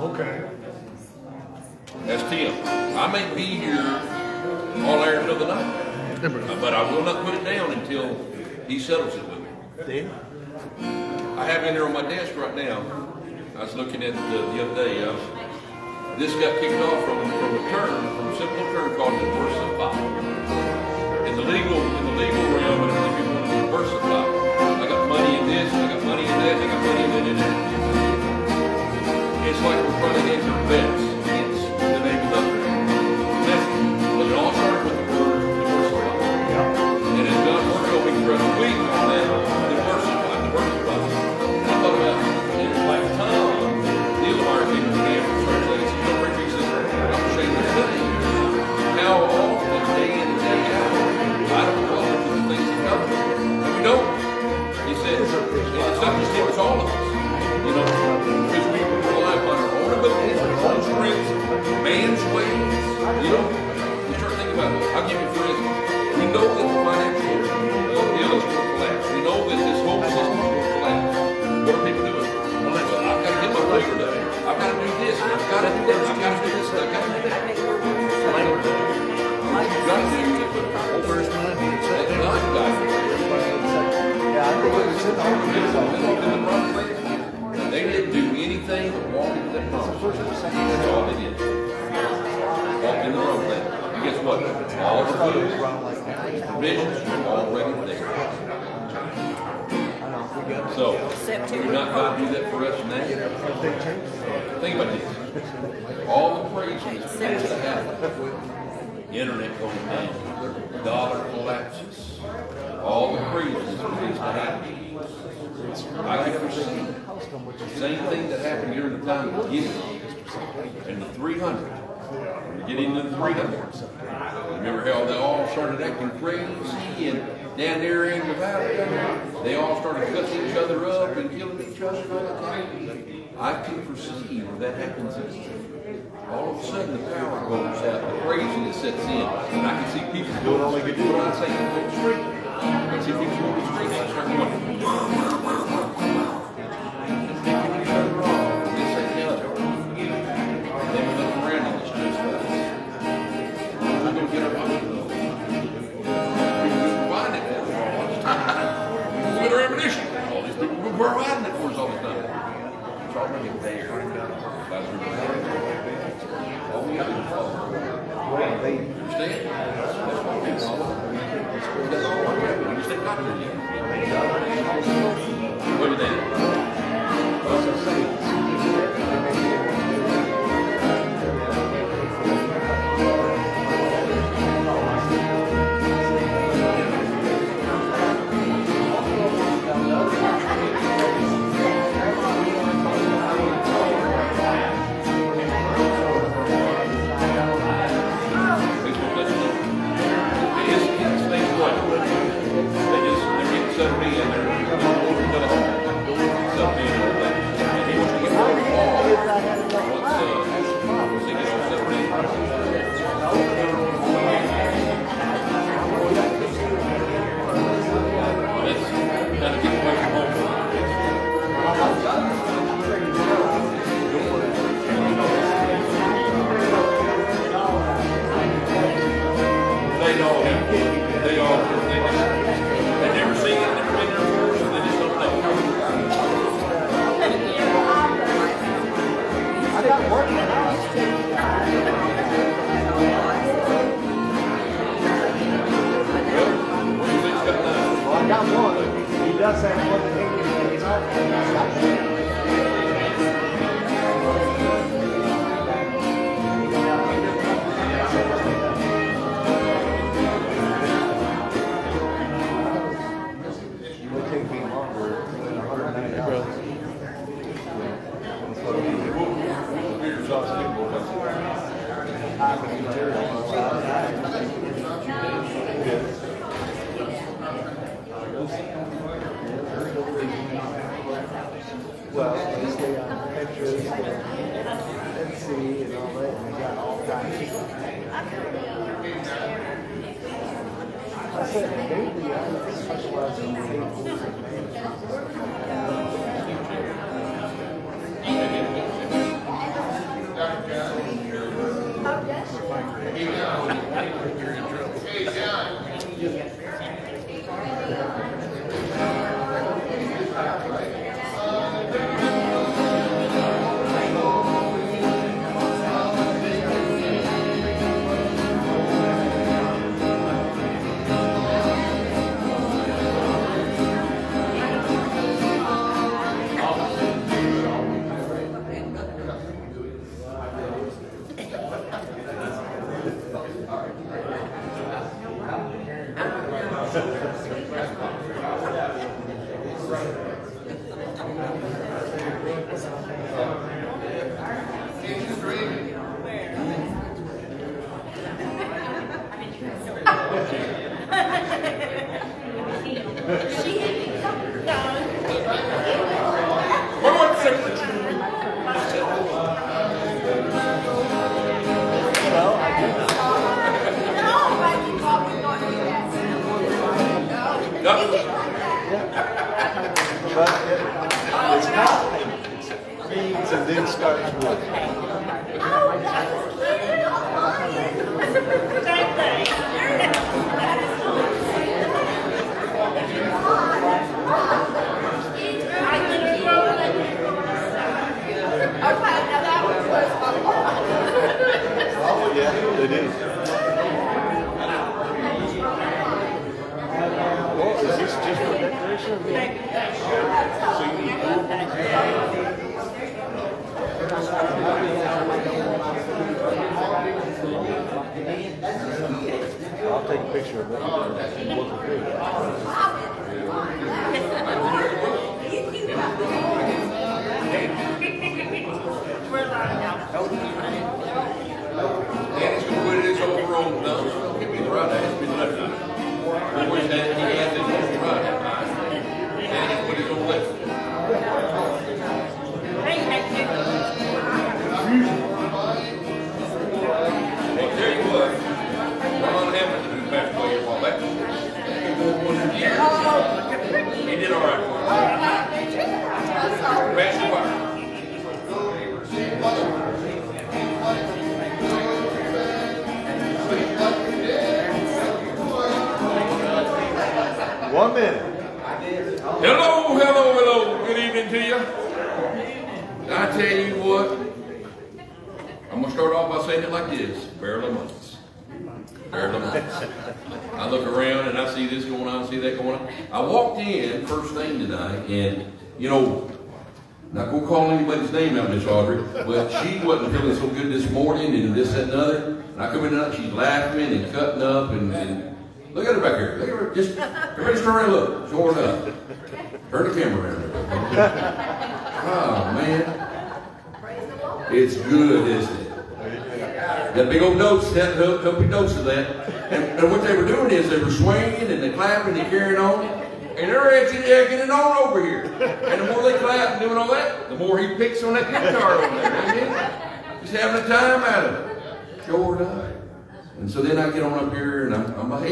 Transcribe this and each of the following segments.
Okay. That's Tim. I may be here all hours of the night. Uh, But I will not put it down until he settles it with me. Dan? I have in there on my desk right now. I was looking at the, the other day. Uh, this got kicked off from, from a term, from a simple term called diversify. In the legal, in the legal realm, and everything people want to diversify. It's like we're trying to enter abilities, our man's ways. You know, we start thinking about it. I'll give you for instance. We know that the financial deal is going collapse. We know that this whole system is to collapse. What are people doing? Well, I've got to get my labor done. I've got to do this. I've got to do that. I've got to do this. I've got to do that. You've got to. Where's money? That- They didn't do anything That's in the wrong thing. And guess what? All the food, provisions were already there. So, we're not God do that for us now? Think about this. All the praise is supposed to happen. Internet goes down. Dollar collapses. All the praise is supposed to happen. I the same thing that happened during the time of Gideon in the 300. We get into the 300. Remember how they all started acting crazy and down there in the valley, they all started cutting each other up and killing each other. and. I can foresee where that happens. All of a sudden, the power goes out, the craziness sets in, and I can see people doing all they can do. What I'm saying, go to the street. I can see people going to the street and start going.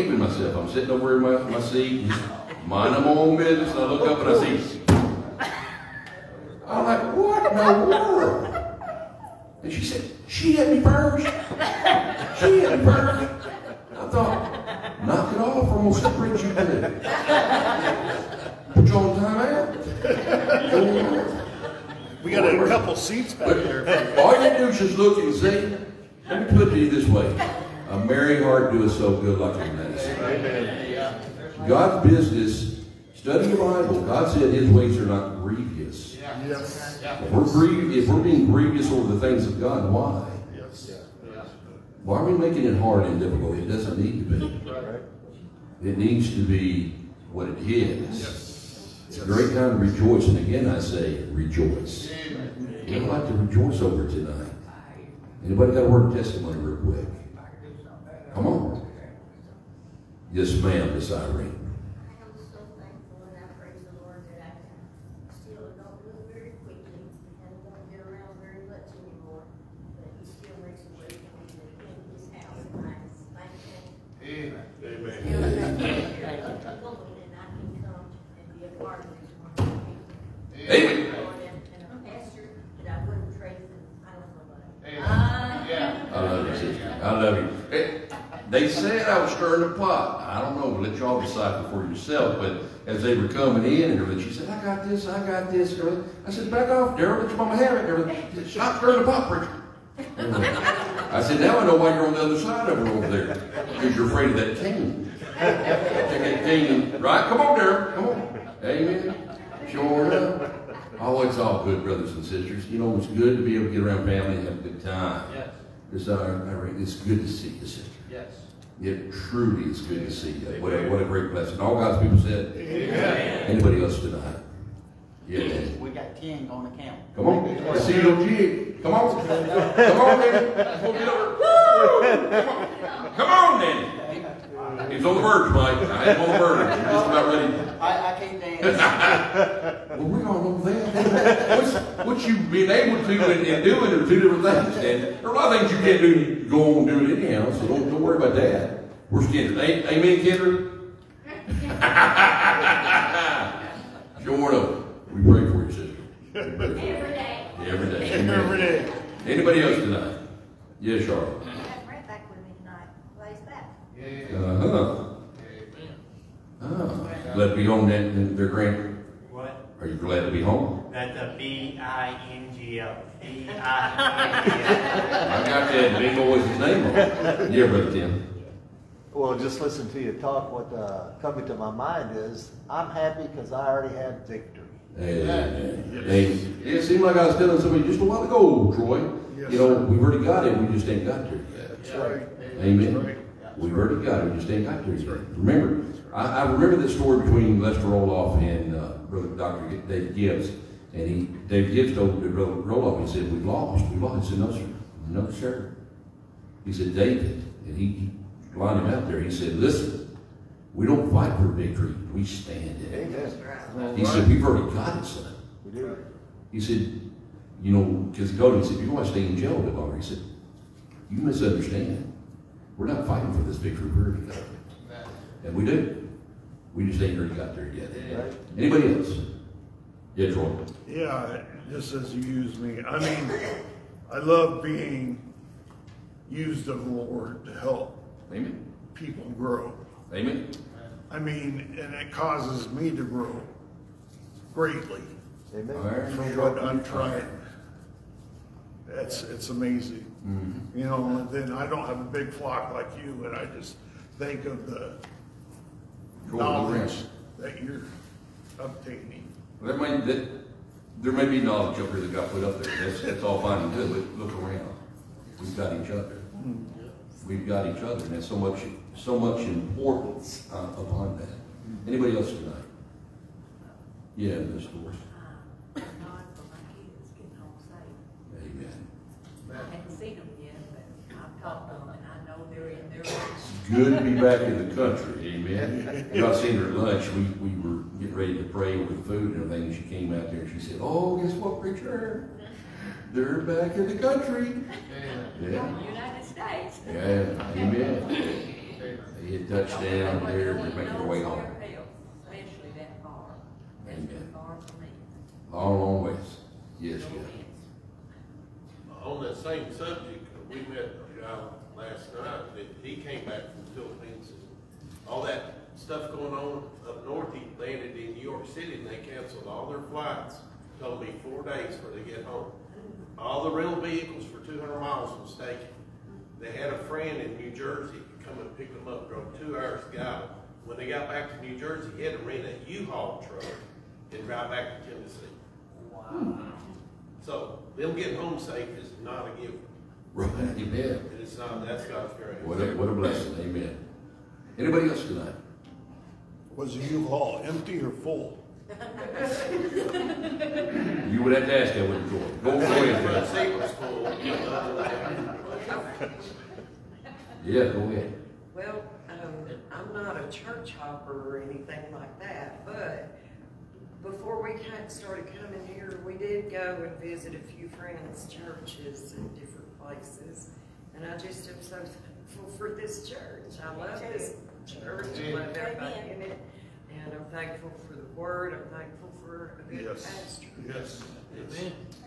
Behaving myself. I'm sitting over in my, my seat, minding my own business. And I look up and I see, I'm like, what in the world? And she said, she hit me first. She hit me first. I thought, knock it off or I'm going to separate you today. Put you on timeout. We got a couple seats back there. All you do is just look and see. Let me put it to you this way. A merry heart doeth so good like a medicine. Amen. God's business, study the Bible. God said his ways are not grievous. Yes. If we're, grieved, if we're being grievous over the things of God, why? Yes. Why are we making it hard and difficult? It doesn't need to be. Right. It needs to be what it is. It's a great time to rejoice. And again, I say rejoice. We'd like to rejoice over tonight. Anybody got a word of testimony real quick? Come on. Yes, ma'am, Miss Irene. I am so thankful and I praise the Lord that I can still don't do it very quickly and don't get around very much anymore. But he still makes a way for me to in his house and I just thank him. Amen. Still thank him that I'm going and I can come and be a part of this wonderful people. Amen. And a pastor that I wouldn't trade for, I don't know about it. Amen. I love you, sister. I love you. They said I was stirring the pot. I don't know, let y'all decide for yourself. But as they were coming in and everything, she said, I got this, I got this. and everything. I said, back off, Daryl, let your mama have it. and everything. Stop stirring the pot, preacher. I said, now I know why you're on the other side of her over there. Because you're afraid of that cane. That cane, right? Come on, Daryl, come on. Amen. Sure enough. Oh, it's all good, brothers and sisters. You know, it's good to be able to get around family and have a good time. Yes. It's, uh, it's good to see you, sister. Yes. It truly is good to see you. What a, what a great blessing. All God's people said. Anybody else tonight? Yeah. We got ten going to count. Come on. Let's see your jig. Come on. Come on, Danny. Let's go get over. Woo! Come on. Come on, Danny. He's on the verge, Mike. I had him on the verge. He's just about ready. I, I can't dance. Well, we're all over that. What's, what you been able to and, and doing are two different things, Dan. There are a lot of things you can't do. Go on and do it anyhow, so don't, don't worry about that. We're A- Amen, Kendra? sure enough. We pray for you, sister. We pray. Every day. Every day. Every day. Anybody else tonight? Yes, Charlotte. I had Brett back with me tonight, plays back. Yeah. Uh-huh. Amen. Ah, glad to be home then, then their grand, What? are you glad to be home? That's a B I N G O. B I N G O. I got that bingo big his name on it. Yeah, Brother Tim. Well, just listen to you talk, what, uh, coming to my mind is, I'm happy because I already had victory. Amen. Amen. It seemed like I was telling somebody just a while ago, Troy, Yes, you know, sir. we've already got it, we just ain't got there yet. That's right. Amen. That's right. We've already got it, we just ain't got there yet. Remember, I, I remember the story between Lester Roloff and, uh, Brother Dr. David Gibbs. And he, David Gibbs told Brother Roloff, he said, we've lost, we've lost. He said, no, sir, no, sir. He said, David, and he, lined him out there, he said, listen, we don't fight for victory, we stand in it. Amen. He said, we've already got it, son. We do. He said, you know, because he told him, he said, you don't want to stay in jail a bit longer. He said, you misunderstand. We're not fighting for this victory, we already got it. And we do. We just ain't already got there yet. Right. Anybody else? Yeah, Troy. Yeah, just as you use me. I mean, I love being used of the Lord to help Amen. people grow. Amen. I mean, and it causes me to grow greatly Amen. All right. from what I'm trying. It's, it's amazing. You know, and then I don't have a big flock like you, and I just think of the knowledge around. that you're obtaining. There may, that, there may be knowledge up here that got put up there. That's, that's all fine and good, but look around. We've got each other. We've got each other, and there's so much, so much importance uh, upon that. Anybody else tonight? Yeah. Doris. God for my kids getting home safe. Amen. I haven't seen them yet, but I've talked to them and I know they're in their. It's good to be back in the country, amen. You know, I seen her at lunch, we, we were getting ready to pray over the food and everything, and she came out there and she said, oh, guess what, preacher? They're back in the country. Yeah, United States. yeah, amen. They hit touchdown there, they're making their way home. Especially that far. That's Amen. too far for me. Long, long ways. Yes, No yes. On that same subject, we met a guy last night, that he came back from the Philippines. All that stuff going on up north, he landed in New York City and they canceled all their flights. Told me four days before they get home. All the rental vehicles for two hundred miles was taken. They had a friend in New Jersey come and pick them up, drove two hours to Gallup. When they got back to New Jersey, he had to rent a U-Haul truck and drive back to Tennessee. Wow. So them getting home safe is not a gift. Right, amen. It's not, that's God's grace. What a, what a blessing, amen. Anybody else tonight? Was the U-Haul empty or full? You would have to ask that one, Troy. Go, go ahead, Front Fred. seat was full. Yeah, go ahead. Well, um, I'm not a church hopper or anything like that, but before we started coming here, we did go and visit a few friends' churches and different places. And I just am so thankful for this church. I love this church, I love everybody in it. And I'm thankful for the word, I'm thankful for a good Yes, pastor. yes.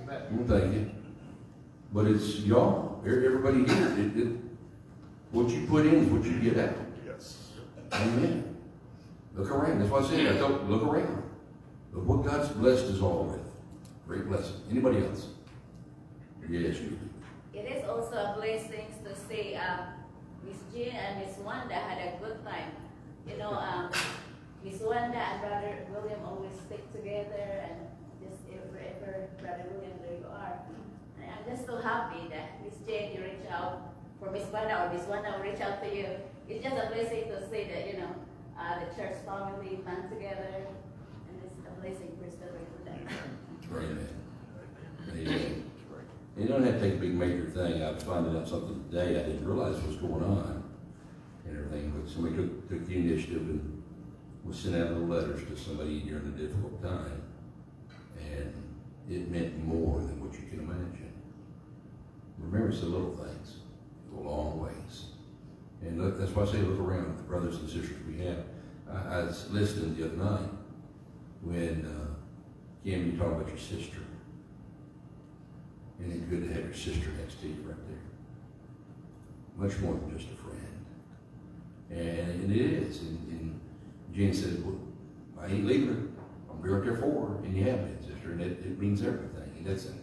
Well, thank you. But it's y'all, everybody here, it, it, what you put in is what you get out. Yes. Amen. Look around, that's why I said, I told, look around. Look what God's blessed us all with. Great blessing. Anybody else? Yes, you. It is also a blessing to see um, Miss Jean and Miss Wanda had a good time. You know, um, Miss Wanda and Brother William always stick together and just wherever Brother William there you are. And I'm just so happy that Miss Jane you reach out for Miss Wanda or Miss Wanda will reach out to you. It's just a blessing to see that, you know, uh, the church family band together and it's a blessing for celebrating with them. Amen. Amen. You don't have to take a big major thing. I was finding out something today. I didn't realize was going on and everything, but somebody took, took the initiative and was sending out little letters to somebody during a difficult time. And it meant more than what you can imagine. Remember, it's the little things, a long ways. And look, that's why I say look around the brothers and sisters we have. I, I was listening the other night when, uh, Kim, you talking about your sister. And it's good to have your sister next to you right there. Much more than just a friend. And it is. And, and Jen said, well, I ain't leaving her. Gonna be right there for her. And you have been, sister. And it, it means everything. And that's, and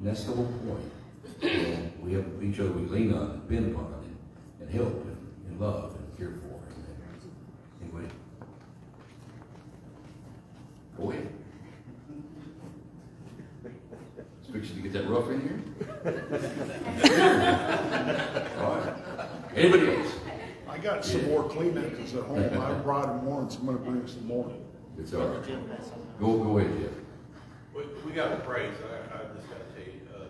that's the whole point. And we have each other we lean on, and depend upon, and, and help, and, and love, and care for. Amen. Anyway. Go ahead. It's fixing to get that rough in here? All right. Anybody else? I got some more Kleenexes at home. I brought them once. I'm gonna bring some more. It's all right. Go, go ahead, Jeff. We, we got to praise, I, I just got to tell you, uh,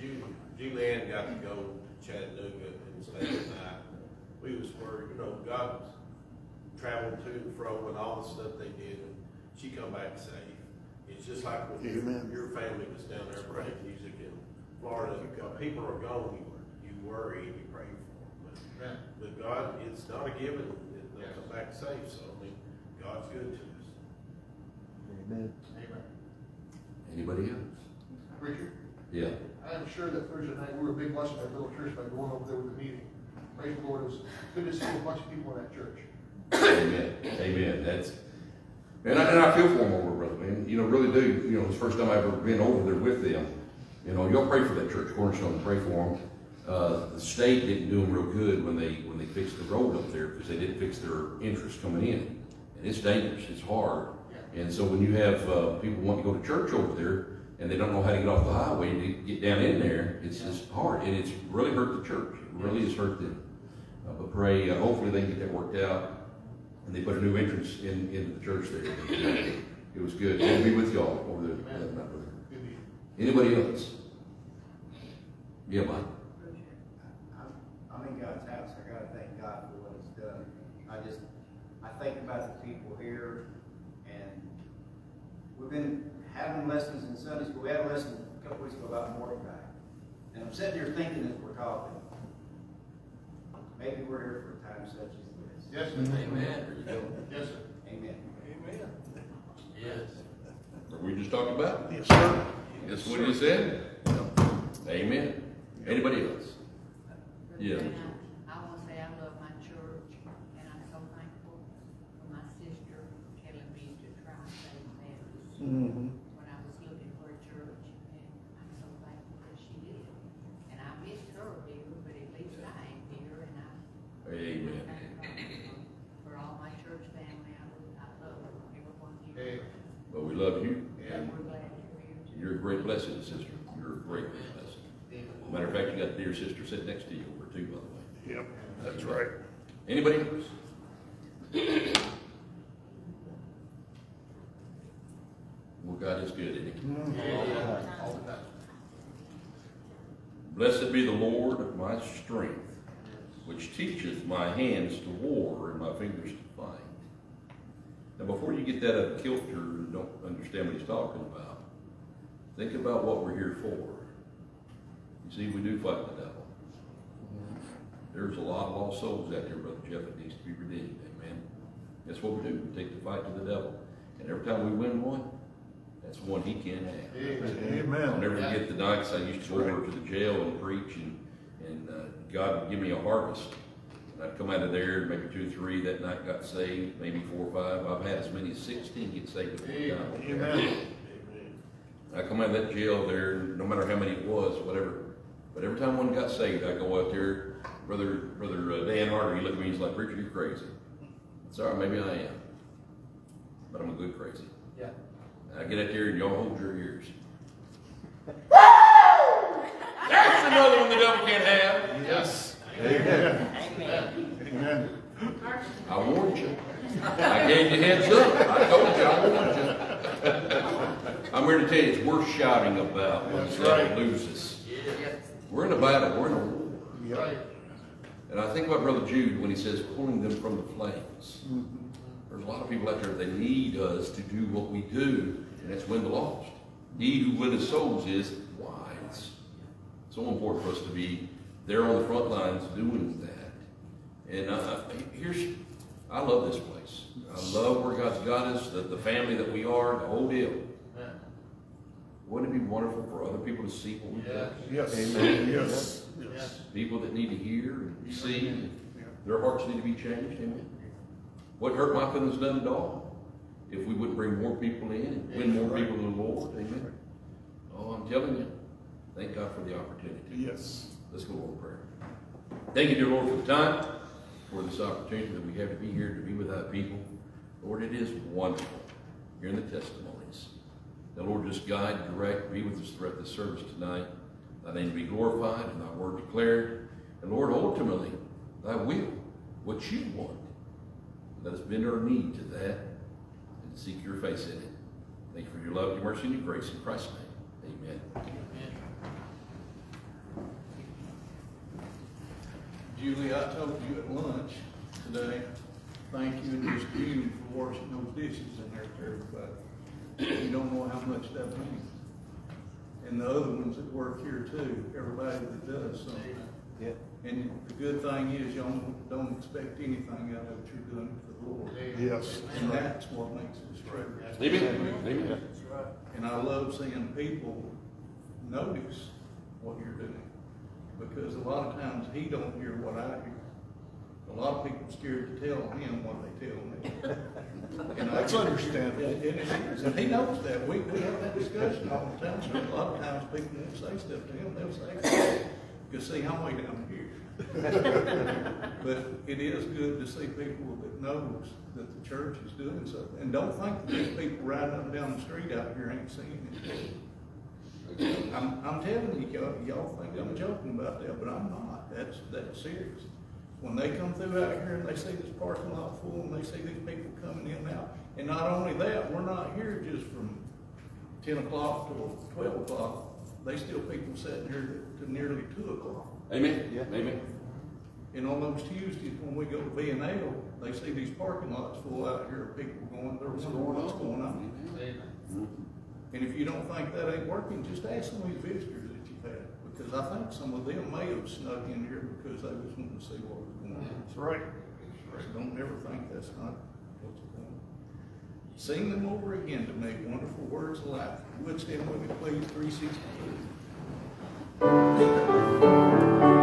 Ju, Julianne got to go to Chattanooga and stay the night. We was worried, you know, God traveled to and fro and all the stuff they did, and she come back safe. It's just like when your, Amen. your family was down there playing music in Florida, when people are gone, you, you worry and you pray for them. But, but God, it's not a given, that they'll come back safe, so I mean, God's good to us. Amen. Amen. Anybody else? Richard, Yeah. I'm sure that Thursday night, we were a big blessing at that little church by going over there with the meeting. Praise the Lord, it was good to see a bunch of people in that church. Amen. Amen. That's, and I, and I feel for them over, brother, man. You know, really do. You know, it's the first time I've ever been over there with them. You know, y'all pray for that church, Cornerstone, pray for them. Uh, the state didn't do them real good when they, when they fixed the road up there because they didn't fix their interest coming in. And it's dangerous, it's hard. And so when you have, uh, people want to go to church over there and they don't know how to get off the highway to get down in there, it's just hard. And it's really hurt the church. It really has hurt them. Uh, but pray, uh, hopefully they can get that worked out. And they put a new entrance in, into the church there. It was good. We'll be with y'all over there. that night, brother. Anybody else? Yeah, Mike? I'm, I'm in God's house, I gotta thank God for what he's done. I just, I think about the people here, and we've been having lessons in Sunday school, we had a lesson a couple weeks ago about Mordecai. And I'm sitting here thinking as we're talking, maybe we're here for a time such as this. Yes, sir. Amen. There. Yes, sir. Amen. Yes. What we just talked about? Yes, sir. That's what you said? Amen. Anybody else? Yeah. I, I want to say I love my church, and I'm so thankful for my sister telling me to try St. Mary's Mm-hmm. when I was looking for a church, and I'm so thankful that she did. And I miss her here, but at least I am here, and I Amen. thank God for all my church family. I, I love everyone Hey, here. Well, we love you. And we're glad you're here. too. You're a great blessing, sister. You're a great blessing. Matter of fact, you got a dear sister sitting next to you over too, by the way. Yep, that's right. Anybody else? Well, God is good, isn't he? all the time. Blessed be the Lord of my strength, which teacheth my hands to war and my fingers to fight. Now, before you get that up kilter and don't understand what he's talking about, think about what we're here for. You see, we do fight the devil. There's a lot of lost souls out there, Brother Jeff, that needs to be redeemed. Amen. That's what we do. We take the fight to the devil. And every time we win one, that's one he can't have. I'll Amen. never forget the nights I used to go over to the jail and preach, and, and uh, God would give me a harvest. And I'd come out of there, maybe two, three, that night got saved, maybe four or five. I've had as many as sixteen get saved at one time. Amen. I come out of that jail there, no matter how many it was, whatever. But every time one got saved, I go out there, brother, brother uh, Dan Harder, he looked at me, and he's like, Richard, you're crazy. Sorry, maybe I am, but I'm a good crazy. Yeah. And I get out there and y'all hold your ears. That's another one the devil can't have. Yes. Amen. Amen. I warned you. I gave you heads up. I told you, I warned you. I'm here to tell you, it's worth shouting about when the That's devil right. loses. We're in a battle, we're in a war. Yep. And I think about Brother Jude when he says pulling them from the flames. Mm-hmm. There's a lot of people out there that need us to do what we do, and that's win the lost. He who winneth souls is wise. So important for us to be there on the front lines doing that. And uh, here's, I love this place. I love where God's got us, the, the family that we are, the whole deal. Wouldn't it be wonderful for other people to see what we've done? Yes, Amen. yes, yes. People that need to hear and see, and their hearts need to be changed, amen. Wouldn't hurt my feelings none at all if we wouldn't bring more people in and win more people to the Lord, amen. Oh, I'm telling you, thank God for the opportunity. Yes. Let's go over prayer. Thank you, dear Lord, for the time, for this opportunity that we have to be here to be with our people. Lord, it is wonderful hearing the testimonies. Now, Lord, just guide, direct, be with us throughout this service tonight. Thy name be glorified and thy word declared. And Lord, ultimately, thy will, what you want. Let us bend our knee to that and seek your face in it. Thank you for your love, your mercy, and your grace in Christ's name. Amen. Julie, I told you at lunch today, thank you and just you for washing those dishes in there for everybody. You don't know how much that means. And the other ones that work here too, everybody that does something. Yeah. And the good thing is, y'all don't- don't expect anything out of what you're doing for the Lord. Yes. And that's what makes it true. Amen. Amen. And I love seeing people notice what you're doing. Because a lot of times he don't hear what I hear. A lot of people scared to tell him what they tell me. And I- That's understandable. And it is, and he knows that. We, we have that discussion all the time. So a lot of times people won't say stuff to him, they'll say, because see, I'm way down here. But it is good to see people that knows that the church is doing something. And don't think that these people riding up and down the street out here ain't seeing it. I'm, I'm telling you, y'all, y'all think I'm joking about that, but I'm not. That's, that's serious. When they come through out here and they see this parking lot full and they see these people coming in and out, and not only that, we're not here just from ten o'clock till twelve o'clock. They still people sitting here to nearly two o'clock. Amen. Yeah. Amen. And on those Tuesdays, when we go to V and L, they see these parking lots full out here, of people going, they're wondering what's going on. And if you don't think that ain't working, just ask some of these visitors that you've had, because I think some of them may have snuck in here because they was wanting to see what was going on. That's right. That's right. Don't ever think that's not what's going on. Sing them over again to make wonderful words of life. Would stand with me, please, 362.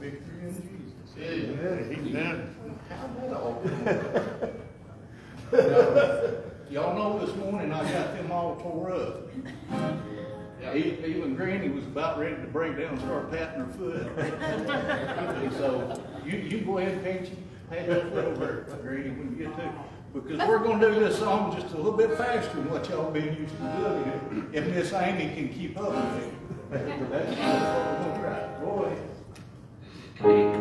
Victory in Jesus. Amen. That all? Y'all know this morning I got them all tore up. E- Even Granny was about ready to break down and start patting her foot. So, you, you go ahead, can't you? Pat that foot over there, Grady, when you get to, because we're gonna do this song just a little bit faster than what y'all been used to doing. If Miss Amy can keep up with it. That's what we're gonna try. Go ahead. Amen,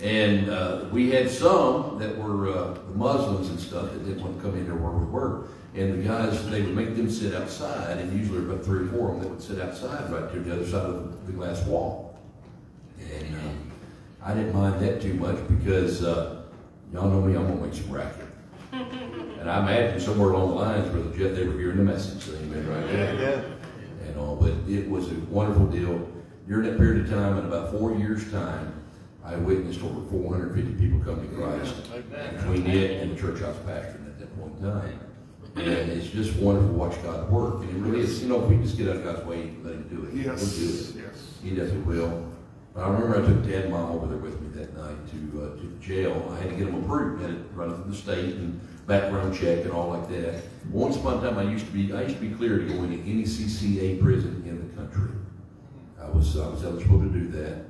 And uh, we had some that were uh, Muslims and stuff that didn't want to come in there where we were. And the guys, they would make them sit outside, and usually about three or four of them that would sit outside right there to the other side of the glass wall. And um, I didn't mind that too much because uh, y'all know me, I'm gonna make some racket. And I imagine somewhere along the lines, Brother Jeff, they were hearing the message, so amen, right there. Yeah. And all, but it was a wonderful deal. During that period of time, in about four years' time, I witnessed over 450 people come to Christ between it and the church I was pastoring at that point in time. And it's just wonderful to watch God work. And it really is, you know, if we just get out of God's way and let Him do it, Yes, He'll do it. yes. He definitely will. I remember I took Dad and Mom over there with me that night to, uh, to jail. I had to get them approved, had to run through the state and background check and all like that. Once upon a time, I used to be, I used to be clear to go into any CCA prison in the country. I was, I was eligible to do that.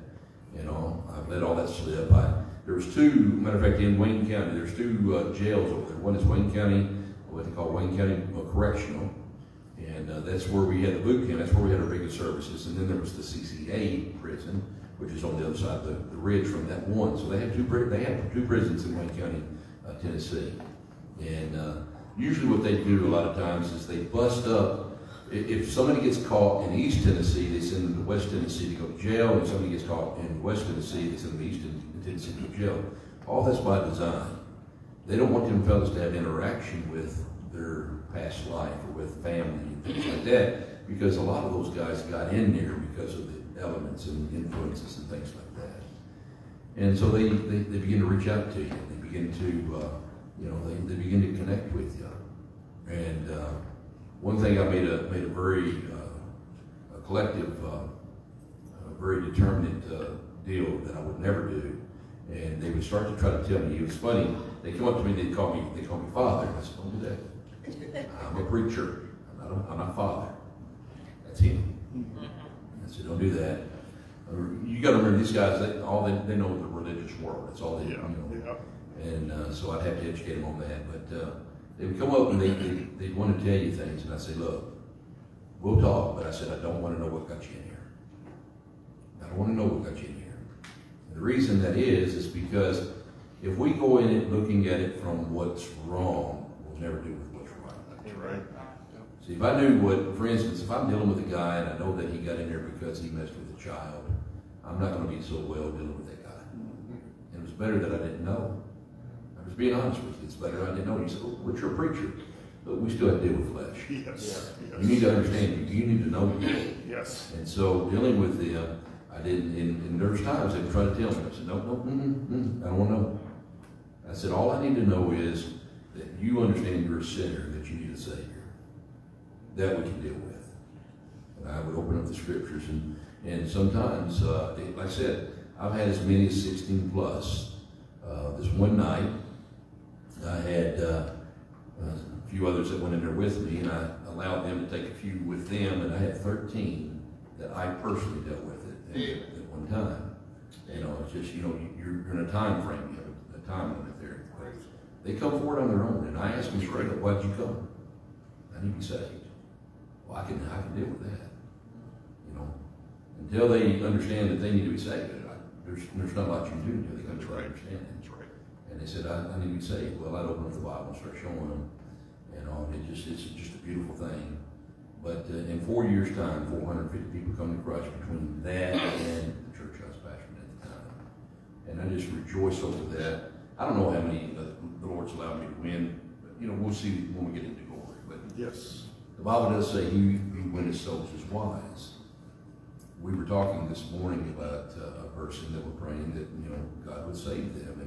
You know, I've let all that slip. I, there was two, matter of fact, in Wayne County, there's two uh, jails over there. One is Wayne County, what they call Wayne County uh, Correctional. And uh, that's where we had the boot camp, that's where we had our biggest services. And then there was the CCA prison, which is on the other side of the, the ridge from that one. So they had two, they had two prisons in Wayne County, uh, Tennessee. And uh, usually what they do a lot of times is they bust up, if somebody gets caught in East Tennessee, they send them to West Tennessee to go to jail. And if somebody gets caught in West Tennessee, they send them to East Ten- Tennessee to go to jail. All that's by design. They don't want them fellas to have interaction with their past life or with family and things like that, because a lot of those guys got in there because of the elements and influences and things like that. And so they, they, they begin to reach out to you. They begin to, uh, you know, they, they begin to connect with you. And uh, one thing I made a made a very uh, a collective, uh, a very determined uh, deal that I would never do. And they would start to try to tell me. It was funny. They come up to me. They call me. They call me father. I said, "Don't do that. I'm a preacher. I'm not. A, I'm not father. That's him." I said, "Don't do that." Uh, You got to remember these guys. They, all they, they know the religious world. That's all they Yeah, you know. yeah. And uh, so I'd have to educate them on that. But uh, they would come up and they, they, they'd want to tell you things. And I'd say, look, we'll talk. But I said, I don't want to know what got you in here. I don't want to know what got you in here. And the reason that is, is because if we go in it looking at it from what's wrong, we'll never do with what's right. That's right. See, if I knew what, for instance, if I'm dealing with a guy and I know that he got in there because he messed with a child, I'm not going to be so well dealing with that guy. And it was better that I didn't know. I was being honest with you. It's better I didn't know. He said, oh, "What's your preacher?" But we still have to deal with flesh. Yes, You need to understand. You need to know people. yes. And so dealing with them, I didn't. in, and there's times they would try to tell me. I said, "No, no, mm, mm, I don't want to know." I said, "All I need to know is that you understand you're a sinner, that you need a savior. That we can deal with." And I would open up the scriptures, and and sometimes, uh, like I said, I've had as many as 16 plus. Uh, this one night, I had uh, a few others that went in there with me, and I allowed them to take a few with them, and I had 13 that I personally dealt with it at, at one time. You know, it's just, you know, you're, you're in a time frame, you have a time limit there. They come forward on their own, and I asked them straight up, why'd you come? I need to be saved. Well, I can, I can deal with that. You know, until they understand that they need to be saved, I, there's, there's not a lot you can do until they come to understand it. That's right. And they said, I, I need to be saved. Well, I'd open up the Bible and start showing them. And all, it just, it's just a beautiful thing. But uh, in four years' time, 450 people come to Christ between that and the church I was pastoring at the time. And I just rejoice over that. I don't know how many uh, the Lord's allowed me to win, but you know, we'll see when we get into glory. But Yes. the Bible does say he who winneth souls is wise. We were talking this morning about uh, a person that we're praying that, you know, God would save them.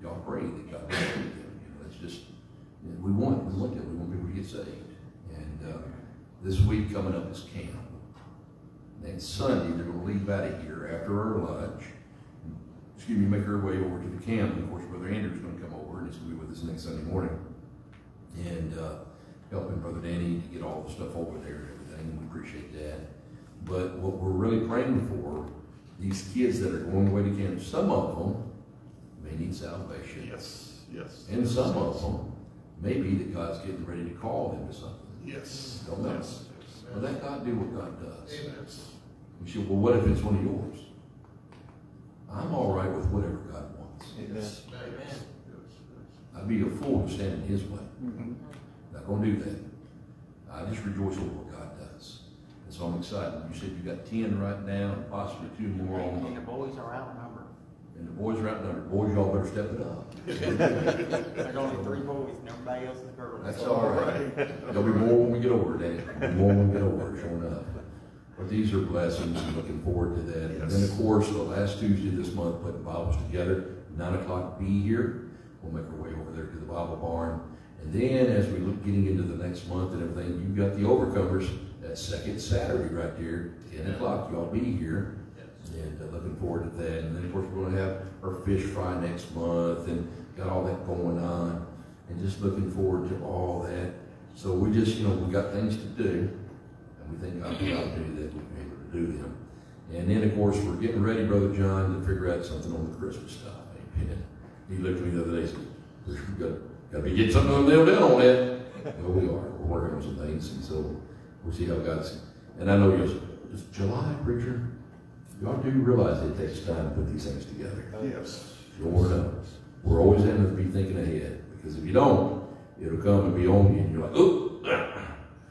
And y'all pray that God would save them. You know, it's just, we want, we want that. We want people to get saved. And uh, this week coming up is camp. Next Sunday, they're going to leave out of here after our lunch. Excuse me, make our way over to the camp. And of course, Brother Andrew's going to come over and he's going to be with us next Sunday morning. And uh, helping Brother Danny to get all the stuff over there and everything. We appreciate that. But what we're really praying for, these kids that are going away to camp, some of them may need salvation. Yes, yes. And some of them may be that God's getting ready to call them to something. Yes. Don't know. Yes. Well, let God do what God does. Amen. You say, well, what if it's one of yours? I'm all right with whatever God wants. Yes. I'd be a fool to stand in his way. Mm-hmm. Not gonna do that. I just rejoice over what God does. And so I'm excited. You said you got ten right now, and possibly two more And on. the boys are outnumbered. And the boys are outnumbered. Boys, y'all better step it up. There's only three boys and everybody else is a girl. That's all right. There'll be more when we get over Danny. There'll More when we get over, sure enough. But these are blessings, and looking forward to that. And then, of course, the last Tuesday this month, putting Bibles together, nine o'clock, be here. We'll make our way over there to the Bible barn. And then, as we look getting into the next month and everything, you've got the overcomers, that second Saturday right there, ten o'clock, y'all be here. And uh, looking forward to that. And then, of course, we're gonna have our fish fry next month and got all that going on. And just looking forward to all that. So we just, you know, we got things to do. And we think God will outdo that we'll be able to do them. And then, of course, we're getting ready, Brother John, to figure out something on the Christmas stuff. Amen. He looked at me the other day and said, "We've got, got to be getting something nailed down on that. Well, we are. We're working on some things. And so we'll see how God's, and I know it's, it's July, preacher. Y'all do realize it takes time to put these things together. Oh, yes. Sure enough. We're always having to be thinking ahead. Because if you don't, it'll come and be on you and you're like, oh,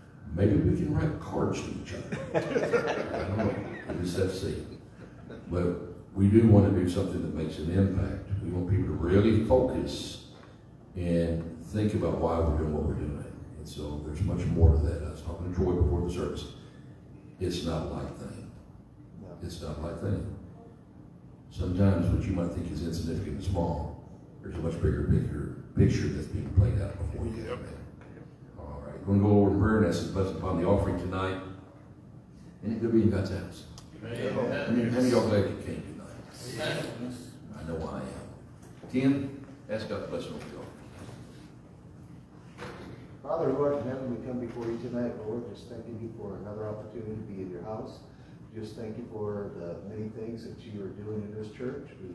maybe we can write cards to each other. I don't know. We just have to see. But we do want to do something that makes an impact. We want people to really focus and think about why we're doing what we're doing. And so there's much more to that. I was talking to Troy before the service. It's not a light thing. It's not a light thing. Sometimes what you might think is insignificant and small, there's a much bigger picture, picture that's being played out before you. All right, we're going to go over in prayer and ask the blessing upon the offering tonight. And it could be in God's house. I mean, how many of y'all glad you came tonight? I know I am. Tim, ask God to bless you over the offering. Father, who art in heaven, we come before you tonight, Lord, just thanking you for another opportunity to be in your house. Just thank you for the many things that you are doing in this church. We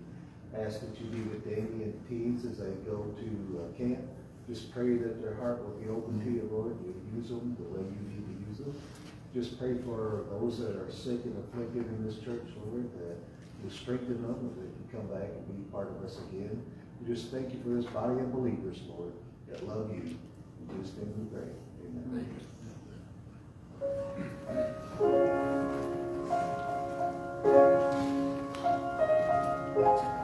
ask that you be with Davy and the teens as they go to uh, camp. Just pray that their heart will be open to you, Lord. You use them the way you need to use them. Just pray for those that are sick and afflicted in this church, Lord, that you strengthen them, and that you come back and be part of us again. We just thank you for this body of believers, Lord, that love you. In Jesus' name we pray. Amen. Thank you.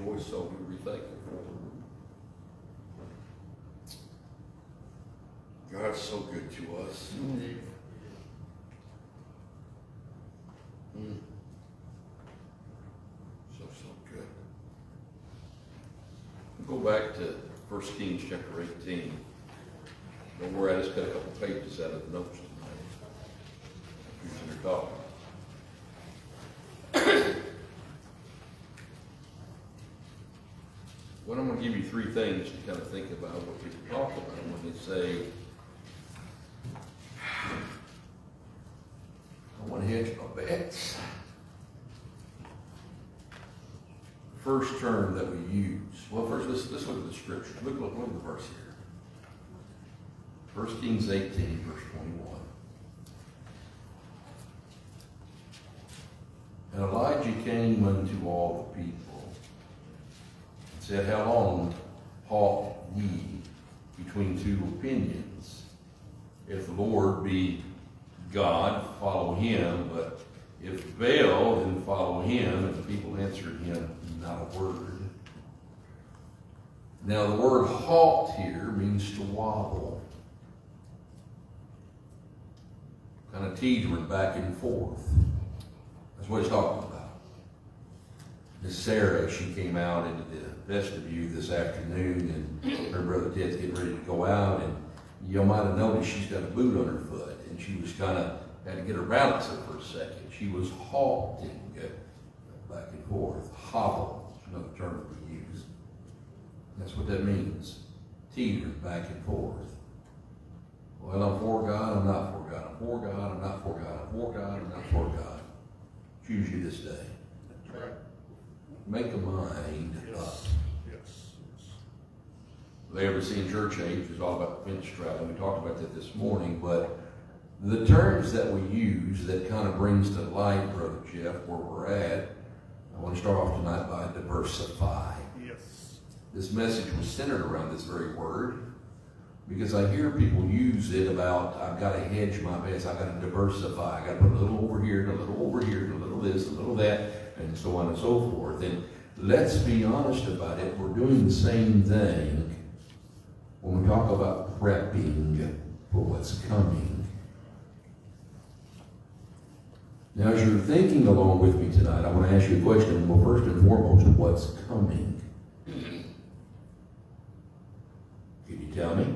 Rejoice over, to be thankful for. God's so good to us. Mm. So, so good. Go back to 1 Kings chapter 18. Don't worry, I just got a couple pages out of the notes tonight. Using your talking. Well, I'm going to give you three things to kind of think about what people talk about when they say, I want to hedge my bets. First term that we use. Well, first, let's, let's look at the scripture. Look, look, look at the verse here. 1 Kings 18, verse 21. And Elijah came unto all the people and said, How long halt ye between two opinions? If the Lord be God, follow him, but if Baal, then follow him. And the people answered him not a word. Now the word halt here means to wobble. Kind of teetering back and forth. That's what he's talking about. Miss Sarah, she came out into the vestibule this afternoon, and her brother Ted's getting ready to go out, and you might have noticed she's got a boot on her foot, and she was kind of had to get her balance there for a second. She was halting uh, back and forth, hobble. Another term that we use. That's what that means. Teetering back and forth. Well, I'm for God, I'm not for God. I'm for God, I'm not for God. I'm for God, I'm not for God. Choose you this day. That's right. Make a mind up. Yes. They ever seen church age is all about fence travel. We talked about that this morning, but the terms that we use that kind of brings to light, Brother Jeff, where we're at, I want to start off tonight by diversify. Yes. This message was centered around this very word because I hear people use it about I've got to hedge my bets, I've got to diversify, I've got to put a little over here and a little over here and a little this, a little that, and so on and so forth. And let's be honest about it, we're doing the same thing when we talk about prepping for what's coming. Now, as you're thinking along with me tonight, I want to ask you a question. Well, first and foremost, what's coming? Can you tell me?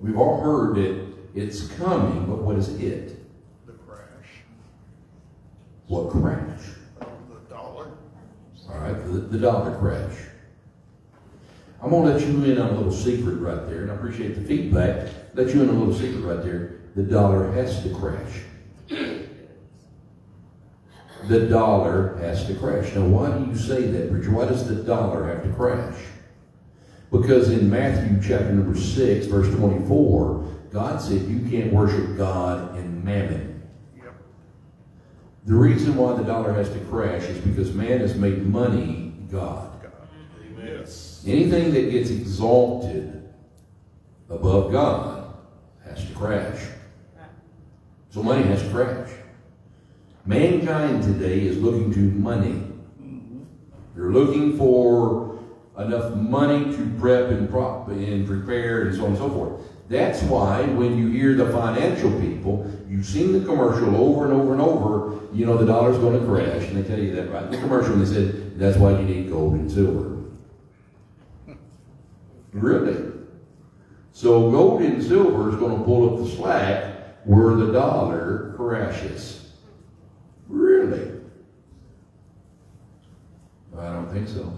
We've all heard that it's coming, but what is it? What crash? The dollar. All right, the, the dollar crash. I'm going to let you in on a little secret right there, and I appreciate the feedback. Let you in on a little secret right there. The dollar has to crash. The dollar has to crash. Now, why do you say that, Bridger? Why does the dollar have to crash? Because in Matthew chapter number 6, verse 24, God said you can't worship God and mammon. The reason why the dollar has to crash is because man has made money God. God. Yes. Anything that gets exalted above God has to crash. So money has to crash. Mankind today is looking to money. They're looking for enough money to prep and prop and prepare and so on and so forth. That's why when you hear the financial people, you've seen the commercial over and over and over, you know the dollar's going to crash, and they tell you that right in the commercial, they said, that's why you need gold and silver. Really? So gold and silver is going to pull up the slack where the dollar crashes. Really? I don't think so.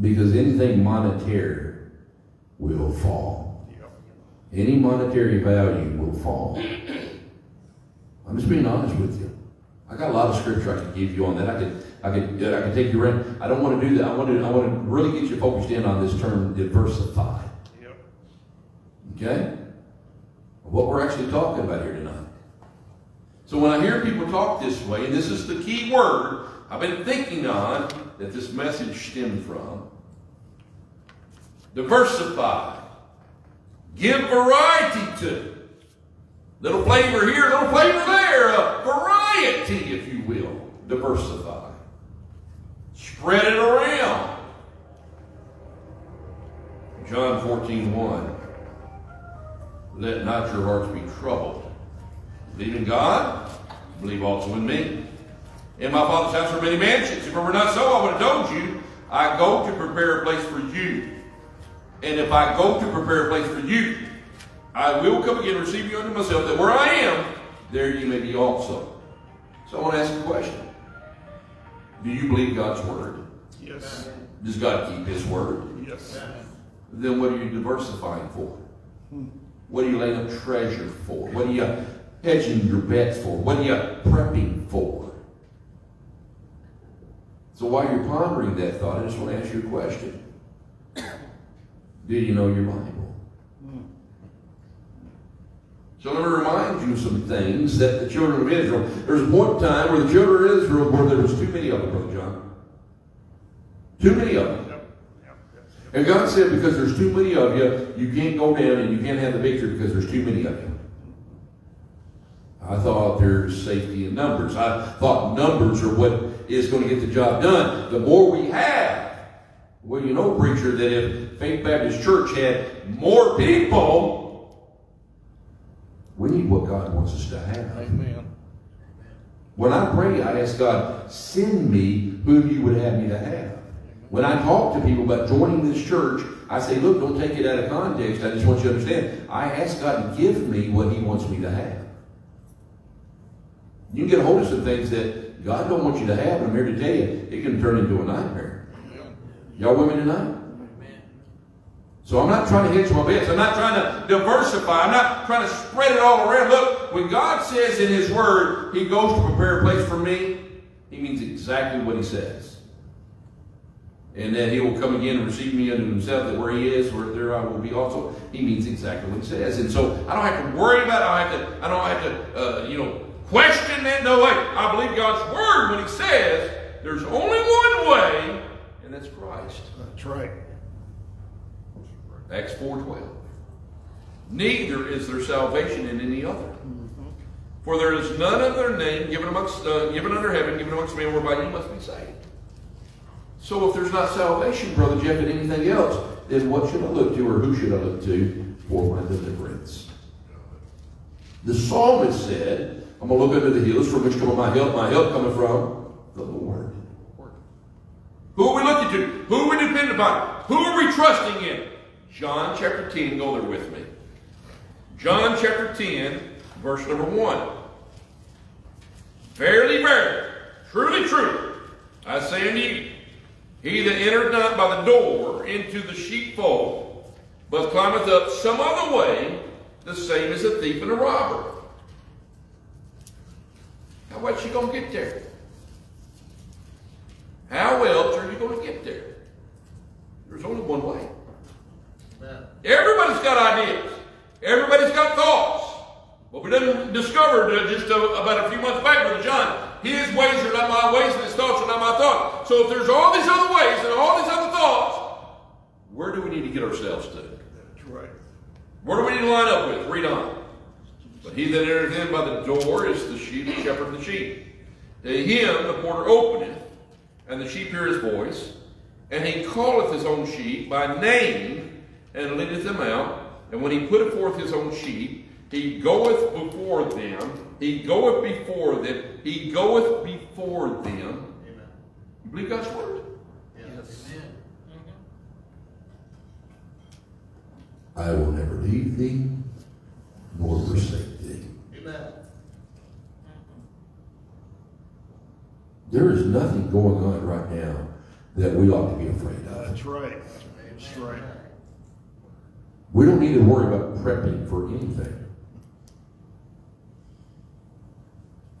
Because anything monetary will fall. Any monetary value will fall. I'm just being honest with you. I I got a lot of scripture I could give you on that. I could, I could, I could take you around. I don't want to do that. I want to, I want to really get you focused in on this term, diversify. Yep. Okay? What we're actually talking about here tonight. So when I hear people talk this way, and this is the key word I've been thinking on that this message stemmed from, diversify. Give variety to. Little flavor here, little flavor there. A variety, if you will. Diversify. Spread it around. John 14, 1. Let not your hearts be troubled. Believe in God, believe also in me. In my Father's house are many mansions. If it were not so, I would have told you, I go to prepare a place for you. And if I go to prepare a place for you, I will come again and receive you unto myself, that where I am, there you may be also. So I want to ask a question. Do you believe God's word? Yes. Does God keep his word? Yes. Then what are you diversifying for? What are you laying up treasure for? What are you hedging your bets for? What are you prepping for? So while you're pondering that thought, I just want to ask you a question. Do you know your Bible? So let me remind you of some things that the children of Israel. There's a point in time where the children of Israel where there was too many of them, Brother John. Too many of them. And God said, because there's too many of you, you can't go down and you can't have the victory because there's too many of you. I thought there's safety in numbers. I thought numbers are what is going to get the job done. The more we have, well, you know, preacher, that if Faith Baptist Church had more people, we need what God wants us to have. Amen. When I pray, I ask God, send me whom you would have me to have. When I talk to people about joining this church, I say, look, don't take it out of context. I just want you to understand. I ask God to give me what he wants me to have. You can get a hold of some things that God don't want you to have, and I'm here to tell you, it can turn into a nightmare. Y'all me tonight? So I'm not trying to hedge my bets. I'm not trying to diversify. I'm not trying to spread it all around. Look, when God says in His Word, He goes to prepare a place for me, He means exactly what He says. And that He will come again and receive me unto Himself, that where He is, where there I will be also. He means exactly what He says. And so I don't have to worry about it. I don't have to, I don't have to uh, you know, question that. No way. I believe God's Word when He says there's only one way, and that's Christ. That's right. Acts 4.12. Neither is there salvation in any other. For there is none other name given amongst uh, given under heaven, given amongst men, whereby you must be saved. So if there's not salvation, Brother Jeff, in anything else, then what should I look to or who should I look to for my deliverance? The psalmist said, I'm going to look unto the hills from which cometh my help. My help coming from the Lord. Who are we looking to? Who are we dependent upon? Who are we trusting in? John chapter 10, go there with me. John chapter 10, verse number 1. Verily, verily, truly, truly, I say unto you, he that entereth not by the door into the sheepfold, but climbeth up some other way, the same is a thief and a robber. How else you going to get there? How else are you going to get there? There's only one way. Everybody's got ideas. Everybody's got thoughts. But we done discovered uh, just uh, about a few months back, Brother John, his ways are not my ways and his thoughts are not my thoughts. So if there's all these other ways and all these other thoughts, where do we need to get ourselves to? That's right. Where do we need to line up with? Read on. But he that entereth in by the door is the sheep, the shepherd of the sheep. To him the porter openeth, and the sheep hear his voice, and he calleth his own sheep by name, and leadeth them out. And when he putteth forth his own sheep, he goeth before them. He goeth before them. He goeth before them. Amen. You believe God's word? Yes. Amen. I will never leave thee nor forsake thee. Amen. There is nothing going on right now that we ought to be afraid of. That's right. That's right. We don't need to worry about prepping for anything.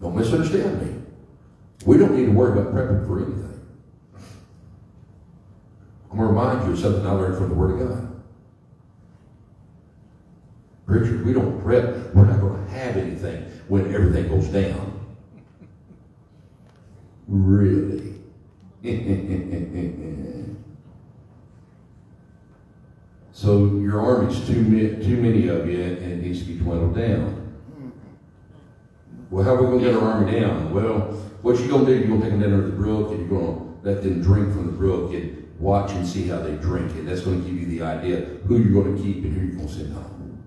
Don't misunderstand me. We don't need to worry about prepping for anything. I'm going to remind you of something I learned from the Word of God. Richard, we don't prep. We're not going to have anything when everything goes down. Really? so your army's too many, too many of you, and it needs to be dwindled down. Well, how are we going to get our army down? Well, what you going to do? You're going to take them down to the brook, and you're going to let them drink from the brook, and watch and see how they drink it. That's going to give you the idea who you're going to keep and who you're going to send home.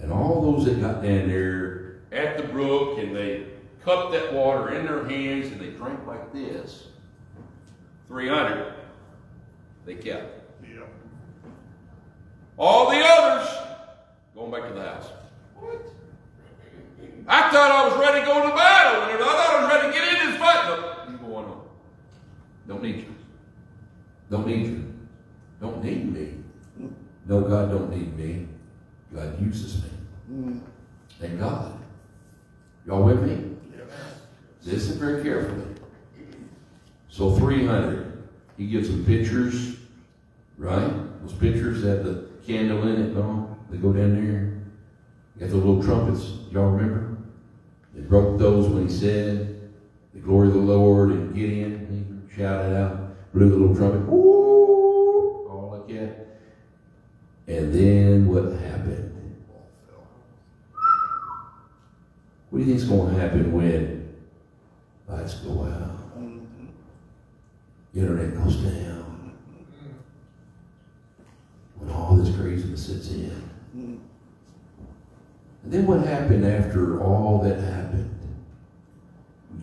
And all those that got down there At the brook, and they cupped that water in their hands, and they drank like this. Three hundred, they kept. Yep. All the others going back to the house. What? I thought I was ready to go to battle. I thought I was ready to get in this fight. No, you going home. Don't need you. Don't need you. Don't need me. No, God don't need me. God uses me. Mm. Thank God. Y'all with me? Listen very carefully. So 300. He gives them pictures, right? Those pictures have the candle in it and all. They go down there. Got those little trumpets. Y'all remember? They broke those when he said, the glory of the Lord and Gideon. And he shouted out, blew the little trumpet. Woo! All like that. And then what happened? What do you think's going to happen when lights go out? Internet goes down. When all this craziness sets in. And then what happened after all that happened?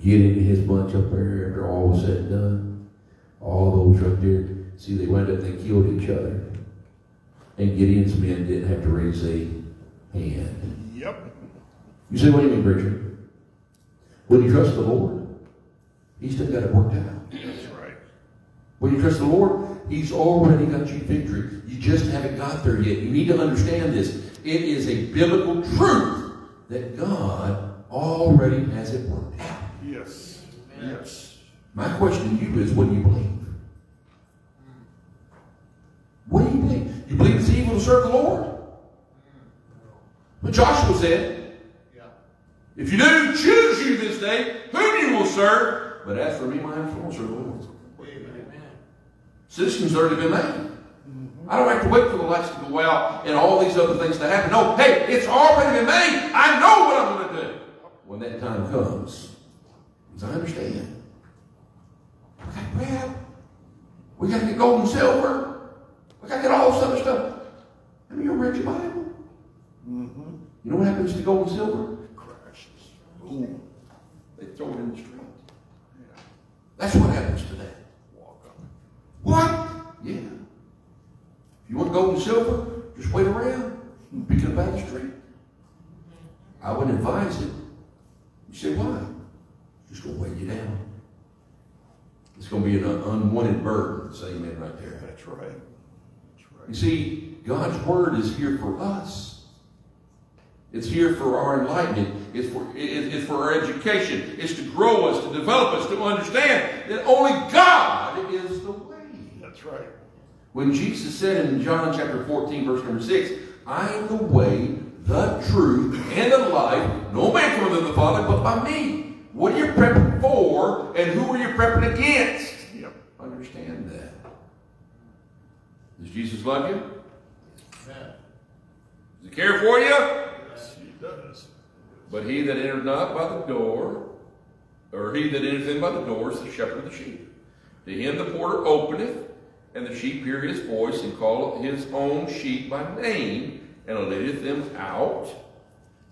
Getting his bunch up there after all was said and done. All those right there. See, they went up, and they killed each other. And Gideon's men didn't have to raise a hand. Yep. You say, what do you mean, Richard? When you trust the Lord, He's still got it worked out. That's right. When you trust the Lord, He's already got you victory. You just haven't got there yet. You need to understand this. It is a biblical truth that God already has it worked out. Yes. Yes. My question to you is, what do you believe? What do you believe? You believe it's evil to serve the Lord? But Joshua said, yeah. if you do, choose you this day whom you will serve. But as for me, my serve the Lord. Decisions already been made. I don't have to wait for the lights to go out and all these other things to happen. No, hey, it's already been made. I know what I'm going to do. When that time comes, because I understand. Okay, well, we got to get gold and silver. We got to get all this other stuff. Have you ever read your Bible? Mm-hmm. You know what happens to gold and silver? It Crashes. Boom. They throw it in the street. That's what happens to that. Walk on. What? Yeah. If you want gold and silver, just wait around and pick it up out the street. I wouldn't advise it. You say, why? It's just going to weigh you down. It's going to be an unwanted burden. Say amen right there. That's right. That's right. You see, God's word is here for us. It's here for our enlightenment. It's for, it- it's for our education. It's to grow us, to develop us, to understand that only God is the way. That's right. When Jesus said in John chapter 14, verse number 6, I am the way, the truth, and the life. No man cometh to the Father but by me. What are you prepping for, and who are you prepping against? Yep. Understand that. Does Jesus love you? Does he care for you? Yes. But he that entereth not by the door, or he that entereth in by the door is the shepherd of the sheep. To him the porter openeth, and the sheep hear his voice, and calleth his own sheep by name, and leadeth them out.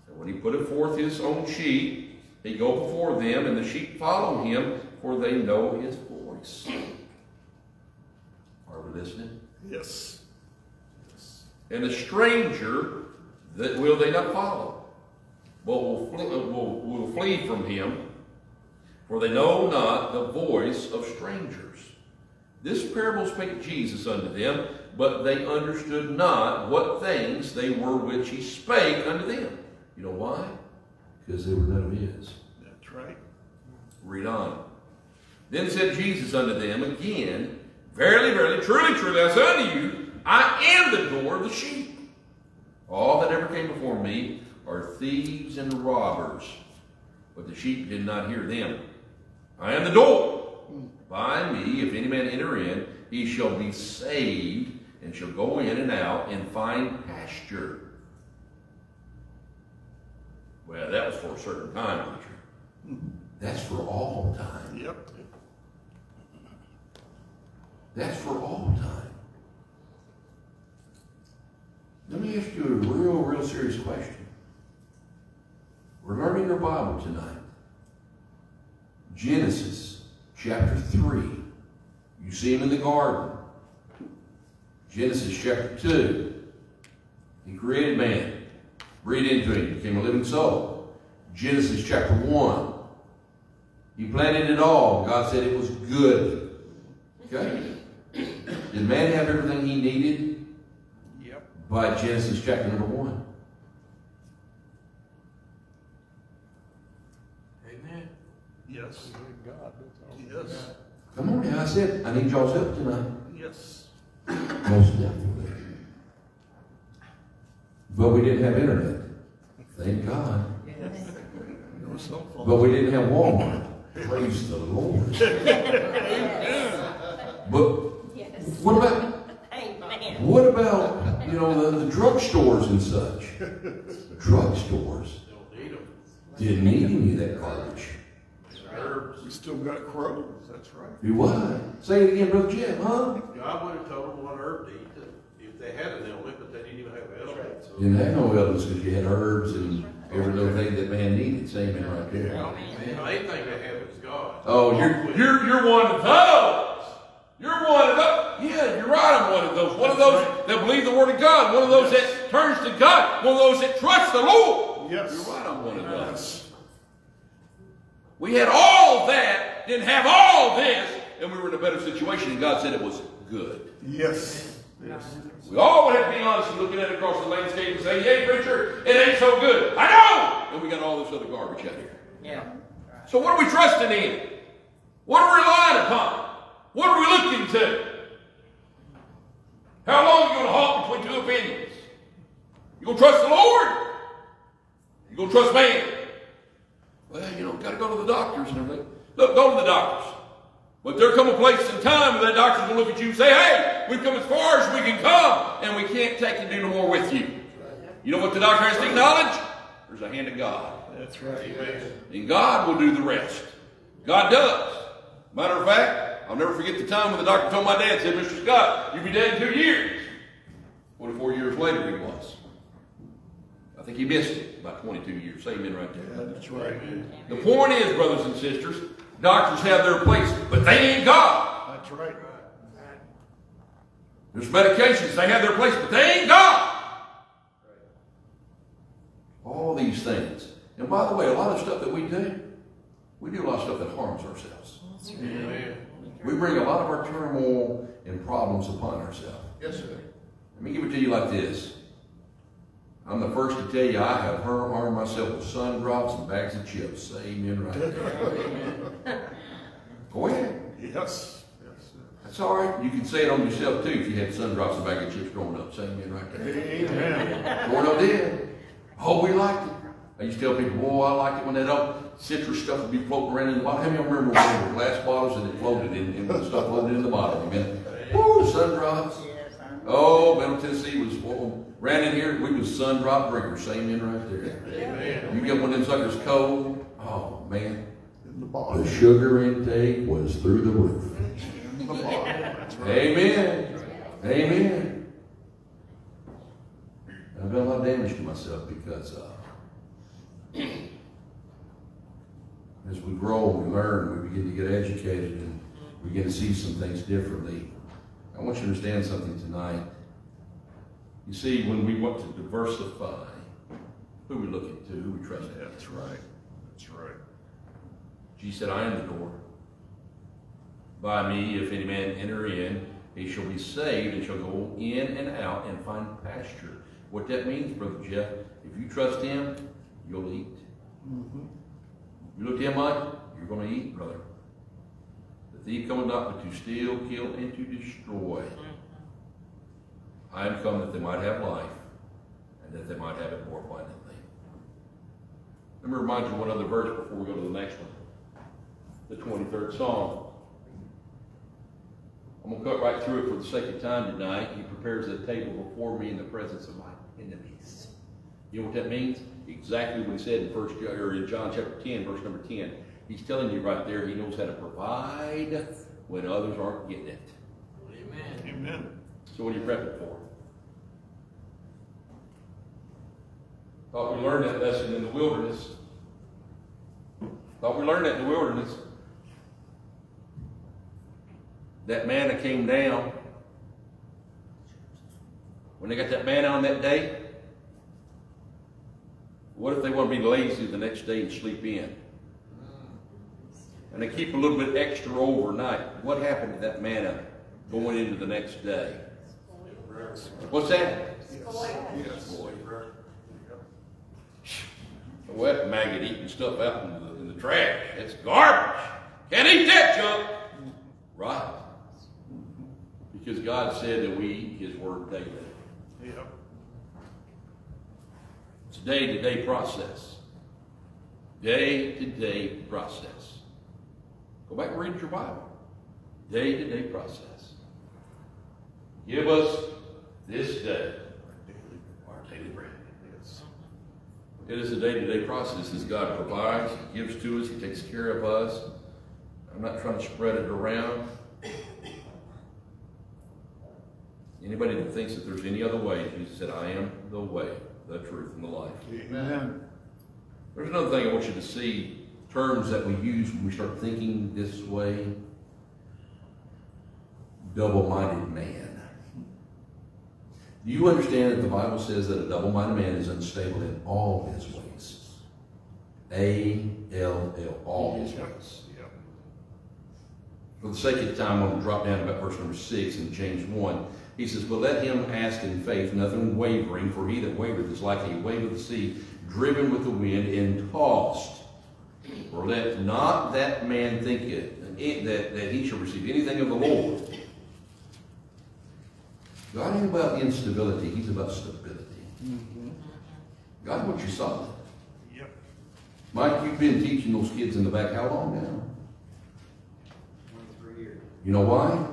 And when he putteth forth his own sheep, he go before them, and the sheep follow him, for they know his voice. Are we listening? Yes. And the stranger that will they not follow, but will flee, uh, will, will flee from him, for they know not the voice of strangers. This parable spake Jesus unto them, but they understood not what things they were which he spake unto them. You know why? Because they were none of his. That's right. Read on. Then said Jesus unto them again, Verily, verily, truly, truly, I say unto you, I am the door of the sheep. All that ever came before me are thieves and robbers, but the sheep did not hear them. I am the door. By me, if any man enter in, he shall be saved, and shall go in and out and find pasture. Well, that was for a certain time, preacher. That's for all time. Yep. That's for all time. Let me ask you a real, real serious question. We're learning the Bible tonight. Genesis chapter 3. You see him in the garden. Genesis chapter 2. He created man, breathed into him, became a living soul. Genesis chapter 1. He planted it all. God said it was good. Okay? Did man have everything he needed? Yep. By Genesis chapter number 1. Amen. Yes. God, that's all. Yes. Come on now, I said, I need y'all's help tonight. Yes. Most definitely. But we didn't have internet. Thank God. No cell phone. But we didn't have Walmart. Praise the Lord. But Yes. what about Amen. what about you know the, the drugstores and such? Drugstores Don't need them. didn't need any of that garbage. Herbs. We still got crows, that's right. Do what? Say it again, Brother Jim, huh? God would have told them what herb to eat if they had an ailment, but they didn't even have ailment. So Didn't have no evidence because you had herbs and every little thing that man needed. Same thing right there. the main thing they have is God. Oh, you're you're you're one of those. You're one of those. Yeah, you're right. I'm one of those. One of those that believe the word of God. One of those that turns to God. One of those that trusts the Lord. Yes. You're right. I'm one of those. Yes. We had all that, didn't have all this, and we were in a better situation. And God said it was good. Yes. Yes. We all would have to be honest and looking at it across the landscape and say, "Hey, preacher, it ain't so good." I know. And we got all this other garbage out here. Yeah. So what are we trusting in? What are we relying upon? What are we looking to? How long are you going to halt between two opinions? You going to trust the Lord? You going to trust man? Well, you know, got to go to the doctors and everything. Look, go to the doctors. But there come a place and time where that doctor's going to look at you and say, hey, we've come as far as we can come, and we can't take and do no more with you. You know what the doctor has to acknowledge? There's a hand of God. That's right. And God will do the rest. God does. Matter of fact, I'll never forget the time when the doctor told my dad, said, Mr. Scott, you'll be dead in two years. 24 years later he was. I think he missed it about 22 years. Say amen right there. Yeah, that's right. The point is, brothers and sisters, doctors have their place, but they ain't God. That's right. There's medications, they have their place, but they ain't God. All these things. And by the way, a lot of stuff that we do, we do a lot of stuff that harms ourselves. Amen. We bring a lot of our turmoil and problems upon ourselves. Yes, sir. Let me give it to you like this. I'm the first to tell you I have har- harmed myself with sun drops and bags of chips. Say amen right there. Go ahead. Yes. Yes. That's all right. You can say it on yourself too if you had sun drops and bags of chips growing up. Say amen right there. Amen. Growing up did. Oh, we liked it. I used to tell people, boy, I like it when that old citrus stuff would be floating around in the bottom. How many of you remember when there were glass bottles and it floated in, and the stuff floated in the bottom? Amen. Woo, sun drops. Yes, I know. Oh, Middle Tennessee was, well, ran in here, we was sun drop drinkers, same in right there. Amen. You get one of them suckers cold, oh, man. In the bottom. The sugar intake was through the roof. The bottom. That's right. Amen. Amen. I've done a lot of damage to myself because, uh, as we grow, we learn, we begin to get educated, and we begin to see some things differently. I want you to understand something tonight. You see, when we want to diversify, who we looking to, who we trust. That's right. That's right. Jesus said, I am the door. By me, if any man enter in, he shall be saved and shall go in and out and find pasture. What that means, Brother Jeff, if you trust him, you'll eat. Mm-hmm. You look to him, Mike, you're gonna eat, brother. The thief cometh not but to steal, kill, and to destroy. Mm-hmm. I am come that they might have life, and that they might have it more abundantly. Let me remind you one other verse before we go to the next one. The 23rd Psalm. I'm going to cut right through it for the sake of time tonight. He prepares a table before me in the presence of my enemies. You know what that means? Exactly what he said in first or in John chapter 10, verse number 10. He's telling you right there he knows how to provide when others aren't getting it. Amen. Amen. So what are you prepping for? Thought we learned that lesson in the wilderness. Thought we learned that in the wilderness. That manna came down. When they got that manna on that day, what if they want to be lazy the next day and sleep in? And they keep a little bit extra overnight. What happened to that manna going into the next day? What's that? Yes. Well, maggot eating stuff out in the, in the trash. It's garbage. Can't eat that junk. Right. Because God said that we eat His Word daily. Yep. It's a day-to-day process. Day-to-day process. Go back and read your Bible. Day-to-day process. Give us this day our daily bread. It is a day-to-day process as God provides, He gives to us, He takes care of us. I'm not trying to spread it around. Anybody that thinks that there's any other way, Jesus said, I am the way, the truth, and the life. Amen. There's another thing I want you to see, terms that we use when we start thinking this way. Double-minded man. Do you understand that the Bible says that a double-minded man is unstable in all his ways? A-L-L, all his ways. Yep. For the sake of time, I'm going to drop down to about verse number six in James 1. He says, But let him ask in faith, nothing wavering, for he that wavereth is like a wave of the sea, driven with the wind and tossed. For let not that man think it, that, that he shall receive anything of the Lord. God ain't about instability, he's about stability. God wants you solid. Yep. Mike, you've been teaching those kids in the back how long now? Twenty-three years. You know why?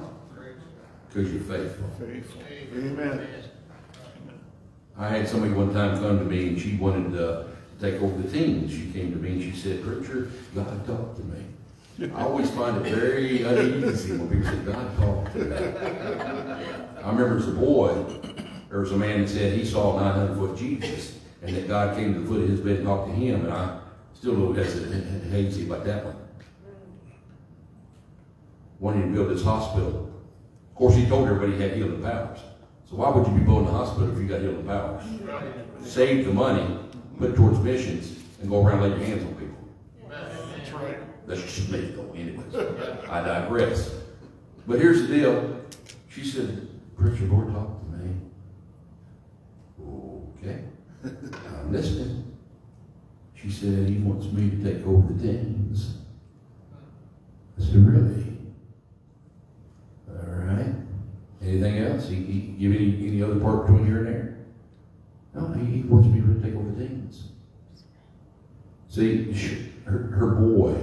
Because you're faithful. Faithful. Amen. I had somebody one time come to me and she wanted uh, to take over the teams. She came to me and she said, Preacher, God talked to me. I always find it very uneasy when people say, God talked to me. I remember as a boy, there was a man that said he saw a 900 foot Jesus and that God came to the foot of his bed and talked to him. And I still a little hesitant, hazy about that one. Wanting to build this hospital. Of course, he told everybody he had healing powers. So why would you be building a hospital if you got healing powers? Save the money, put it towards missions, and go around and lay your hands on people. That's right. That's just me, though, anyways. I digress. But here's the deal. She said, Preacher, Lord talk to me. Okay. I'm listening. She said, he wants me to take over the teams. I said, really? All right. Anything else? He, he give any, any other part between here and there? No, he, he wants me to take over the teams. See, she, her, her boy,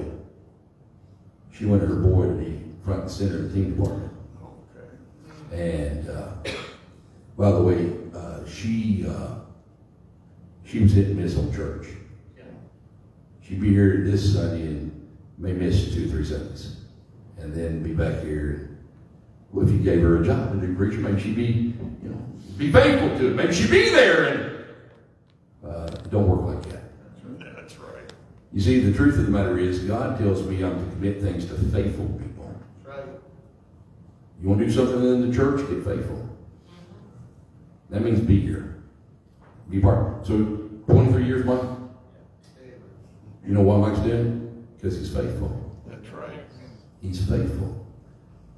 she wanted her boy to be front and center of the team department. Okay. And uh, by the way, uh, she uh, she was hit and miss on church. Yeah. She'd be here this Sunday and may miss two, three Sundays, and then be back here. Well, if you gave her a job to do preacher, maybe she'd be, you know, be faithful to it. Maybe she'd be there. And uh, don't work like that. That's right. You see, the truth of the matter is, God tells me I'm to commit things to faithful people. Right. You want to do something in the church? Get faithful. That means be here. Be part. So, 23 years, Mike? You know why Mike's doing? Because he's faithful. That's right. He's faithful.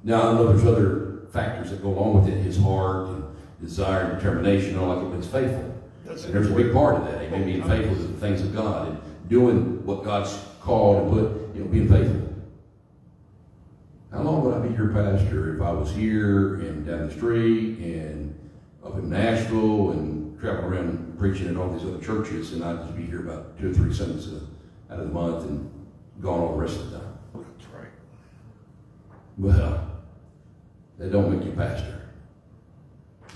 Now, I know there's other factors that go along with it his heart and desire and determination and all that, but he's faithful. That's And there's a big part of that. Amen. Being faithful to the things of God and doing what God's called and put, you know, being faithful. How long would I be your pastor if I was here and down the street and up in Nashville and travel around preaching at all these other churches and I'd just be here about two or three Sundays out of the month and gone all the rest of the time? That's right. Well, that don't make you pastor.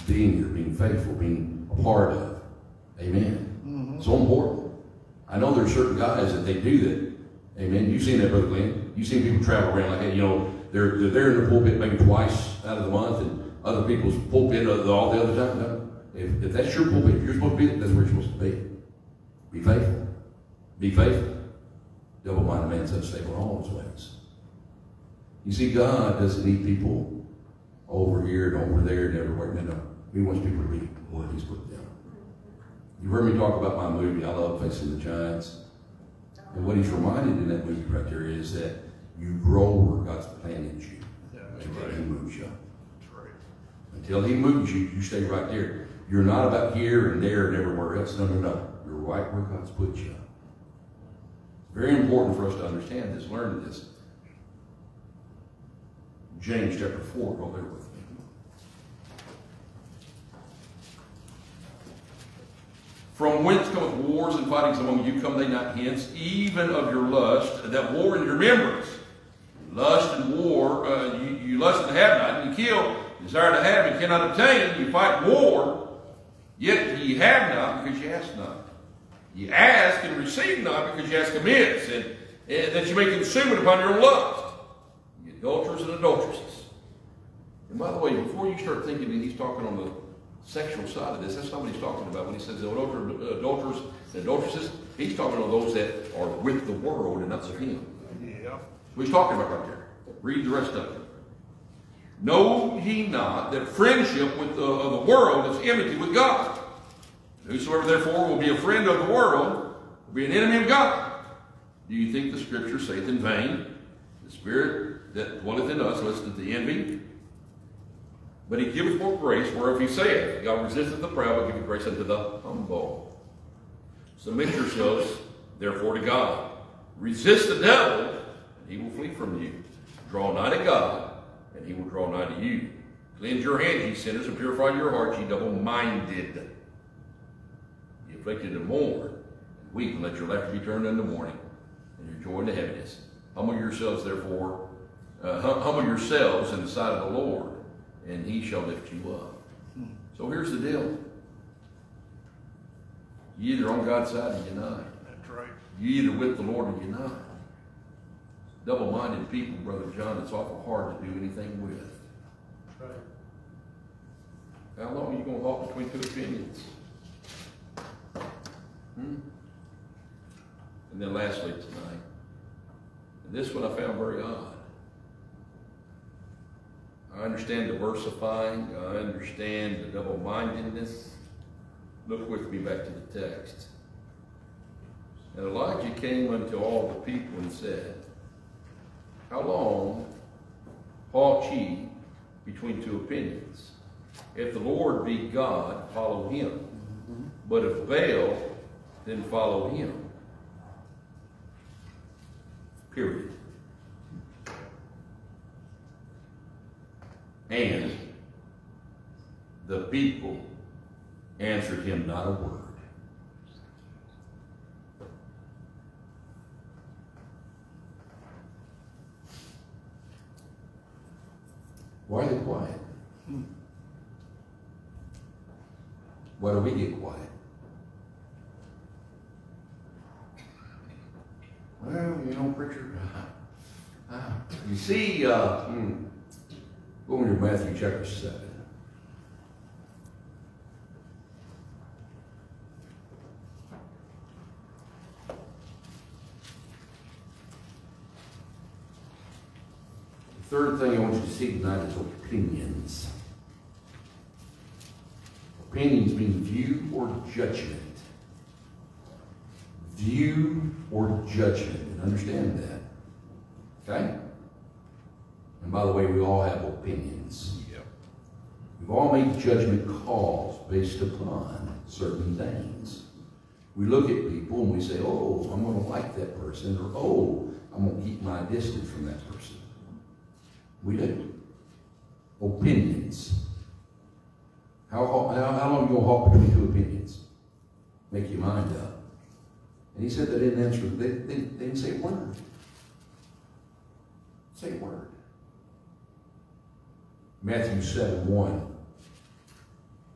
Being here, being faithful, being a part of. Amen. Mm-hmm. So important. I know there's certain guys that they do that. Amen. You've seen that, Brother Glenn. You've seen people travel around like that. You know, they're, they're there in the pulpit maybe twice out of the month and other people's pulpit uh, all the other time. No. If, if that's your pulpit, if you're supposed to be, that's where you're supposed to be. Be faithful. Be faithful. Double-minded man's unstable in all his ways. You see, God doesn't need people over here and over there and everywhere. No, no. He wants people to be what He's put down. You heard me talk about my movie. I love Facing the Giants. And what He's reminded in that movie right there is that you grow where God's planted you until He moves you. Until He moves you, you stay right there. You're not about here and there and everywhere else. No, no, no. You're right where God's put you. Very important for us to understand this, learn this. James chapter 4, go there with me. From whence cometh wars and fightings among you? Come they not hence, even of your lust, that war in your members. Lust and war, uh, you, you lust and have not, and you kill, desire to have and cannot obtain, you fight war, yet ye have not because ye ask not. Ye ask and receive not because ye ask amiss, and, and that you may consume it upon your lust. Ye adulterers and adulteresses. And by the way, before you start thinking that he's talking on the sexual side of this, that's not what he's talking about when he says the adulterers and adulteresses. He's talking on those that are with the world and not with him. Yeah. What he's talking about right there. Read the rest of it. Know ye not that friendship with the, of the world is enmity with God? Whosoever therefore will be a friend of the world will be an enemy of God. Do you think the scripture saith in vain, the spirit that dwelleth in us listeth to the envy? But he giveth more grace, whereof he saith, God resisteth the proud, but giveth grace unto the humble. Submit yourselves, therefore, to God. Resist the devil, and he will flee from you. Draw nigh to God, and he will draw nigh to you. Cleanse your hands, ye sinners, and purify your hearts, ye double-minded. Ye afflicted and mourn, and weep, and let your laughter be turned into mourning, and your joy into heaviness. Humble yourselves, therefore, uh, humble yourselves in the sight of the Lord, and he shall lift you up. So here's the deal. You either on God's side or you're not. That's right. You either with the Lord or you're not. Double-minded people, Brother John, it's awful hard to do anything with. Right. How long are you going to walk between two opinions? Hmm? And then lastly tonight, and this one I found very odd. I understand the diversifying. I understand the double-mindedness. Look with me back to the text. And Elijah came unto all the people and said, How long halt ye between two opinions? If the Lord be God, follow him. Mm-hmm. But if Baal, then follow him. Period. And the people answered him not a word. Why are they quiet? Why do we get quiet? Well, you know, preacher, uh, you see, uh, hmm, go into Matthew chapter 7. The third thing I want you to see tonight is opinions. Opinions mean view or judgment. View or judgment. And understand that. Okay? And by the way, we all have opinions. Yep. We've all made judgment calls based upon certain things. We look at people and we say, oh, I'm going to like that person, or oh, I'm going to keep my distance from that person. We do. Opinions. How, how, how long you gonna hawk between two opinions? Make your mind up. And he said they didn't answer, they, they, they didn't say a word. Say a word. Matthew 7 1.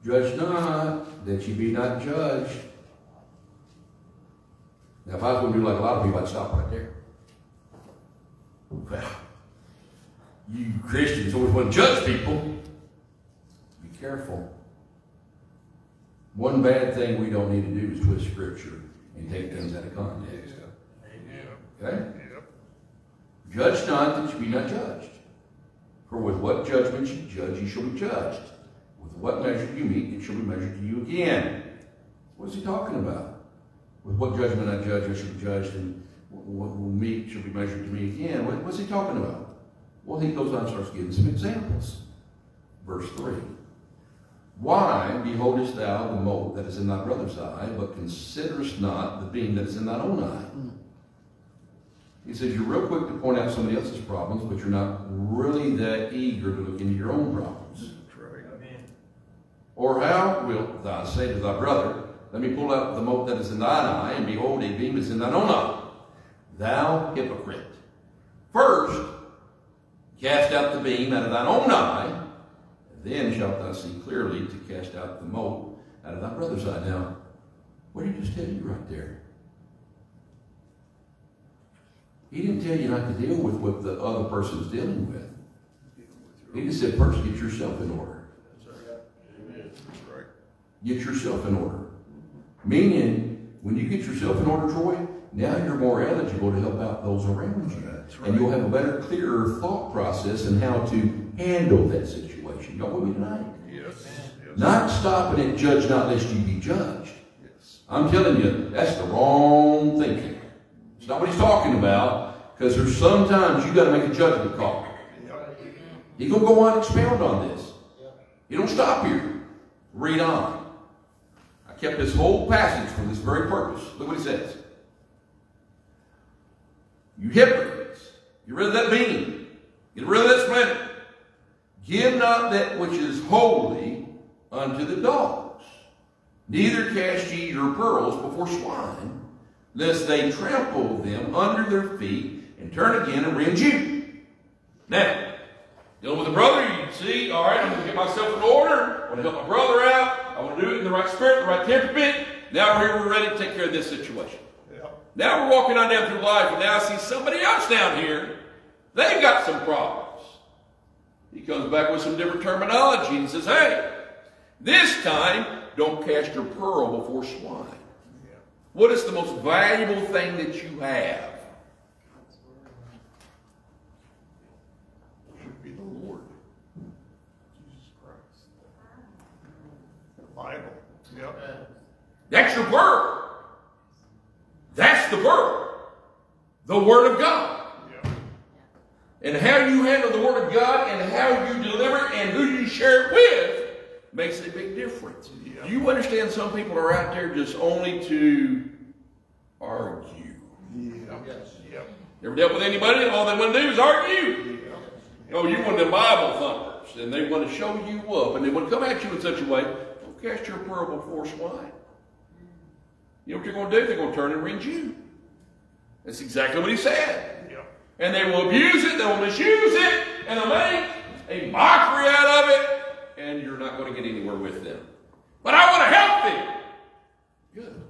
Judge not, that ye be not judged. Now, if I was going to do like a lot of people, I'd stop right there. Well, you Christians always want to judge people. Be careful. One bad thing we don't need to do is twist Scripture and take things out of context. Okay? Judge not that you be not judged. For with what judgment you judge, you shall be judged. With what measure you meet, it shall be measured to you again. What is he talking about? With what judgment I judge, I shall be judged, and what will meet shall be measured to me again. What, what's he talking about? Well, he goes on and starts giving some examples. Verse 3. Why beholdest thou the mote that is in thy brother's eye, but considerest not the beam that is in thine own eye? Mm. He says you're real quick to point out somebody else's problems, but you're not really that eager to look into your own problems. Or how wilt thou say to thy brother, Let me pull out the mote that is in thine eye, and behold, a beam is in thine own eye? Thou hypocrite. First, cast out the beam out of thine own eye, then shalt thou see clearly to cast out the mote out of thy brother's eye. Now, what did he just tell you right there? He didn't tell you not to deal with what the other person's dealing with. He just said, first, get yourself in order. Get yourself in order. Meaning, when you get yourself in order, Troy, now you're more eligible to help out those around you. And you'll have a better, clearer thought process in how to handle that situation. Y'all with me tonight? Yes. Not stopping at judge not lest you be judged. Yes. I'm telling you, that's the wrong thinking. Not what he's talking about, because there's sometimes you got to make a judgment call. He's going to go on and expound on this. You don't stop here. Read on. I kept this whole passage for this very purpose. Look what he says. You hypocrites, get rid of that beam. Get rid of that splinter. Give not that which is holy unto the dogs. Neither cast ye your pearls before swine, lest they trample them under their feet and turn again and rend you. Now, dealing with a brother, you see, all right, I'm going to get myself in order. I want to help my brother out. I want to do it in the right spirit, the right temperament. Now we're here, we're ready to take care of this situation. Now we're walking on down through life, and now I see somebody else down here. They've got some problems. He comes back with some different terminology and says, hey, this time, don't cast your pearl before swine. What is the most valuable thing that you have? Should be the Lord. Jesus Christ. The Bible. Yep. That's your pearl. That's the pearl. The Word of God. And how you handle the Word of God and how you deliver it and who you share it with makes a big difference. Do you understand some people are out there just only to argue? Yes. Yep. You ever dealt with anybody and all they want to do is argue? Oh, you want of them Bible thumpers, and they want to show you up, and they want to come at you in such a way, don't cast your pearl before swine. You know what you're going to do? They're going to turn and rend you. That's exactly what he said. Yeah. And they will abuse it, they will misuse it, and they'll make a mockery out of it, and you're not going to get anywhere with them. But I want to help them. Good.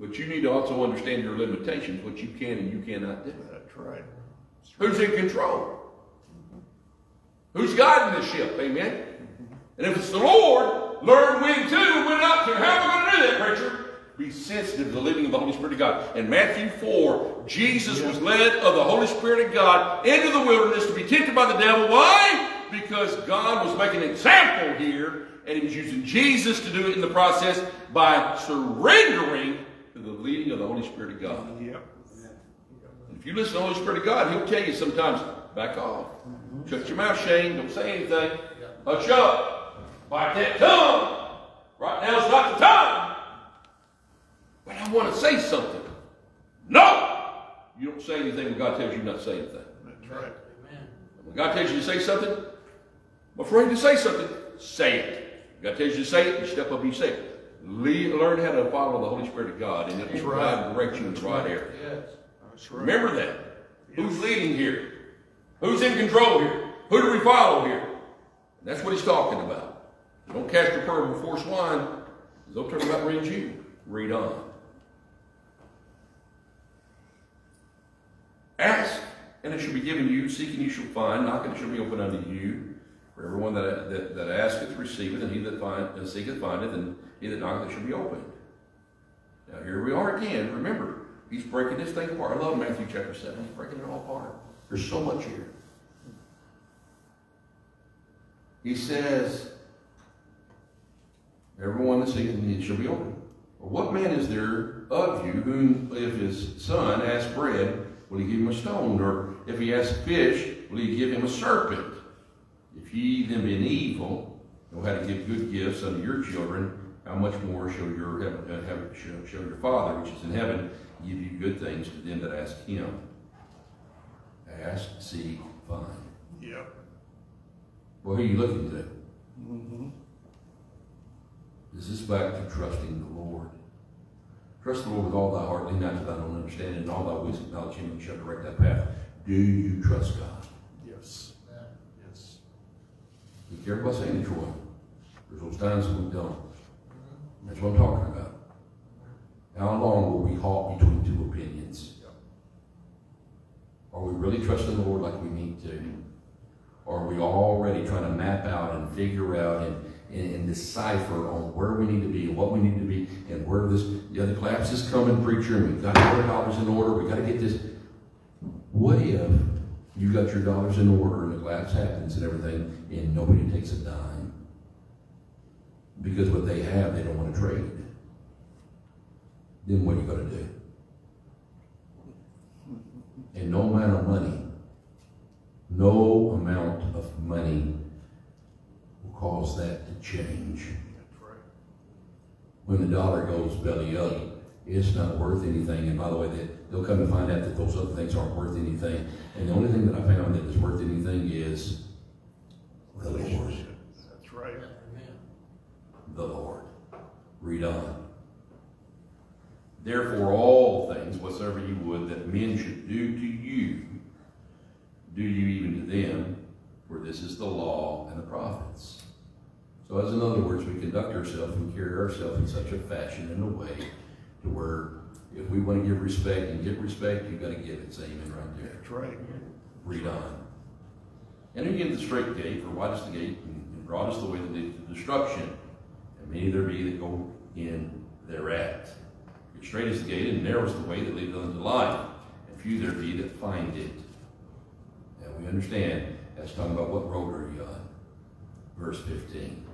But you need to also understand your limitations, what you can and you cannot do. That's right. Who's in control? Who's guiding the ship? Amen. And if it's the Lord, learn when to and when not to. How am I going to do that, preacher? Be sensitive to the leading of the Holy Spirit of God. In Matthew 4, Jesus was led of the Holy Spirit of God into the wilderness to be tempted by the devil. Why? Because God was making an example here, and he was using Jesus to do it in the process by surrendering to the leading of the Holy Spirit of God. Yep. And if you listen to the Holy Spirit of God, He'll tell you sometimes, back off. Shut your mouth, Shane. Don't say anything. Hush up. Bite that tongue. Right now is not the time. But I want to say something. No! You don't say anything when God tells you not to say anything. That's right. When God tells you to say something, I'm afraid to say something, say it. God tells you to say it, you step up and you say it. Le- learn how to follow the Holy Spirit of God, and it'll and direct you in the right area. Yes. That's right. Remember that. Who's leading here? Who's in control here? Who do we follow here? And that's what he's talking about. Don't cast your pearl before swine, they'll turn about and rend you. Read on. Ask, and it shall be given you. Seek, and you shall find. Knock, and it shall be opened unto you. Everyone that, that, that asketh receiveth, and he that find, seeketh findeth, and he that knocketh shall be opened. Now here we are again. Remember, he's breaking this thing apart. I love Matthew chapter 7. He's breaking it all apart. There's so much here. He says, Everyone that seeketh me shall be opened. Or what man is there of you whom, if his son asks bread, will he give him a stone? Or if he asks fish, will he give him a serpent? Ye then being evil, know how to give good gifts unto your children, how much more shall your heaven, uh, heaven shall, shall your Father which is in heaven give you good things to them that ask him? Ask, seek, find. Yep. Well, who are you looking to? Mm-hmm. This is back to trusting the Lord. Trust the Lord with all thy heart, lean not to thine own understanding, and all thy wisdom acknowledge him, and shall direct thy path. Do you trust God? Yes. Yes. Careful about saying it, Troy. There's those times when we don't. That's what I'm talking about. How long will we halt between two opinions? Are we really trusting the Lord like we need to? Or are we already trying to map out and figure out and, and, and decipher on where we need to be and what we need to be and where this, yeah, the collapse is coming, preacher, and we've got to get our dollars in order, we've got to get this. What if you got your dollars in order and the collapse happens and everything and nobody takes a dime? Because what they have, they don't want to trade. Then what are you going to do? And no amount of money, no amount of money will cause that to change. When the dollar goes belly up, it's not worth anything. And by the way, they, they'll come to find out that those other things aren't worth anything. And the only thing that I found that is worth anything is the Lord. Relationship. That's right. Amen. The Lord. Read on. Therefore, all things whatsoever you would that men should do to you, do you even to them, for this is the law and the prophets. So, as in other words, we conduct ourselves and carry ourselves in such a fashion and a way to where if we want to give respect and get respect, you've got to give it. Say amen right there. That's right. Read on. And again, the straight gate, for wide is the gate, and and broad is the way that leads to destruction, and many there be that go in thereat. For straight is the gate, and narrow is the way that leadeth unto life, and few there be that find it. And we understand that's talking about what road are you on. Verse 15.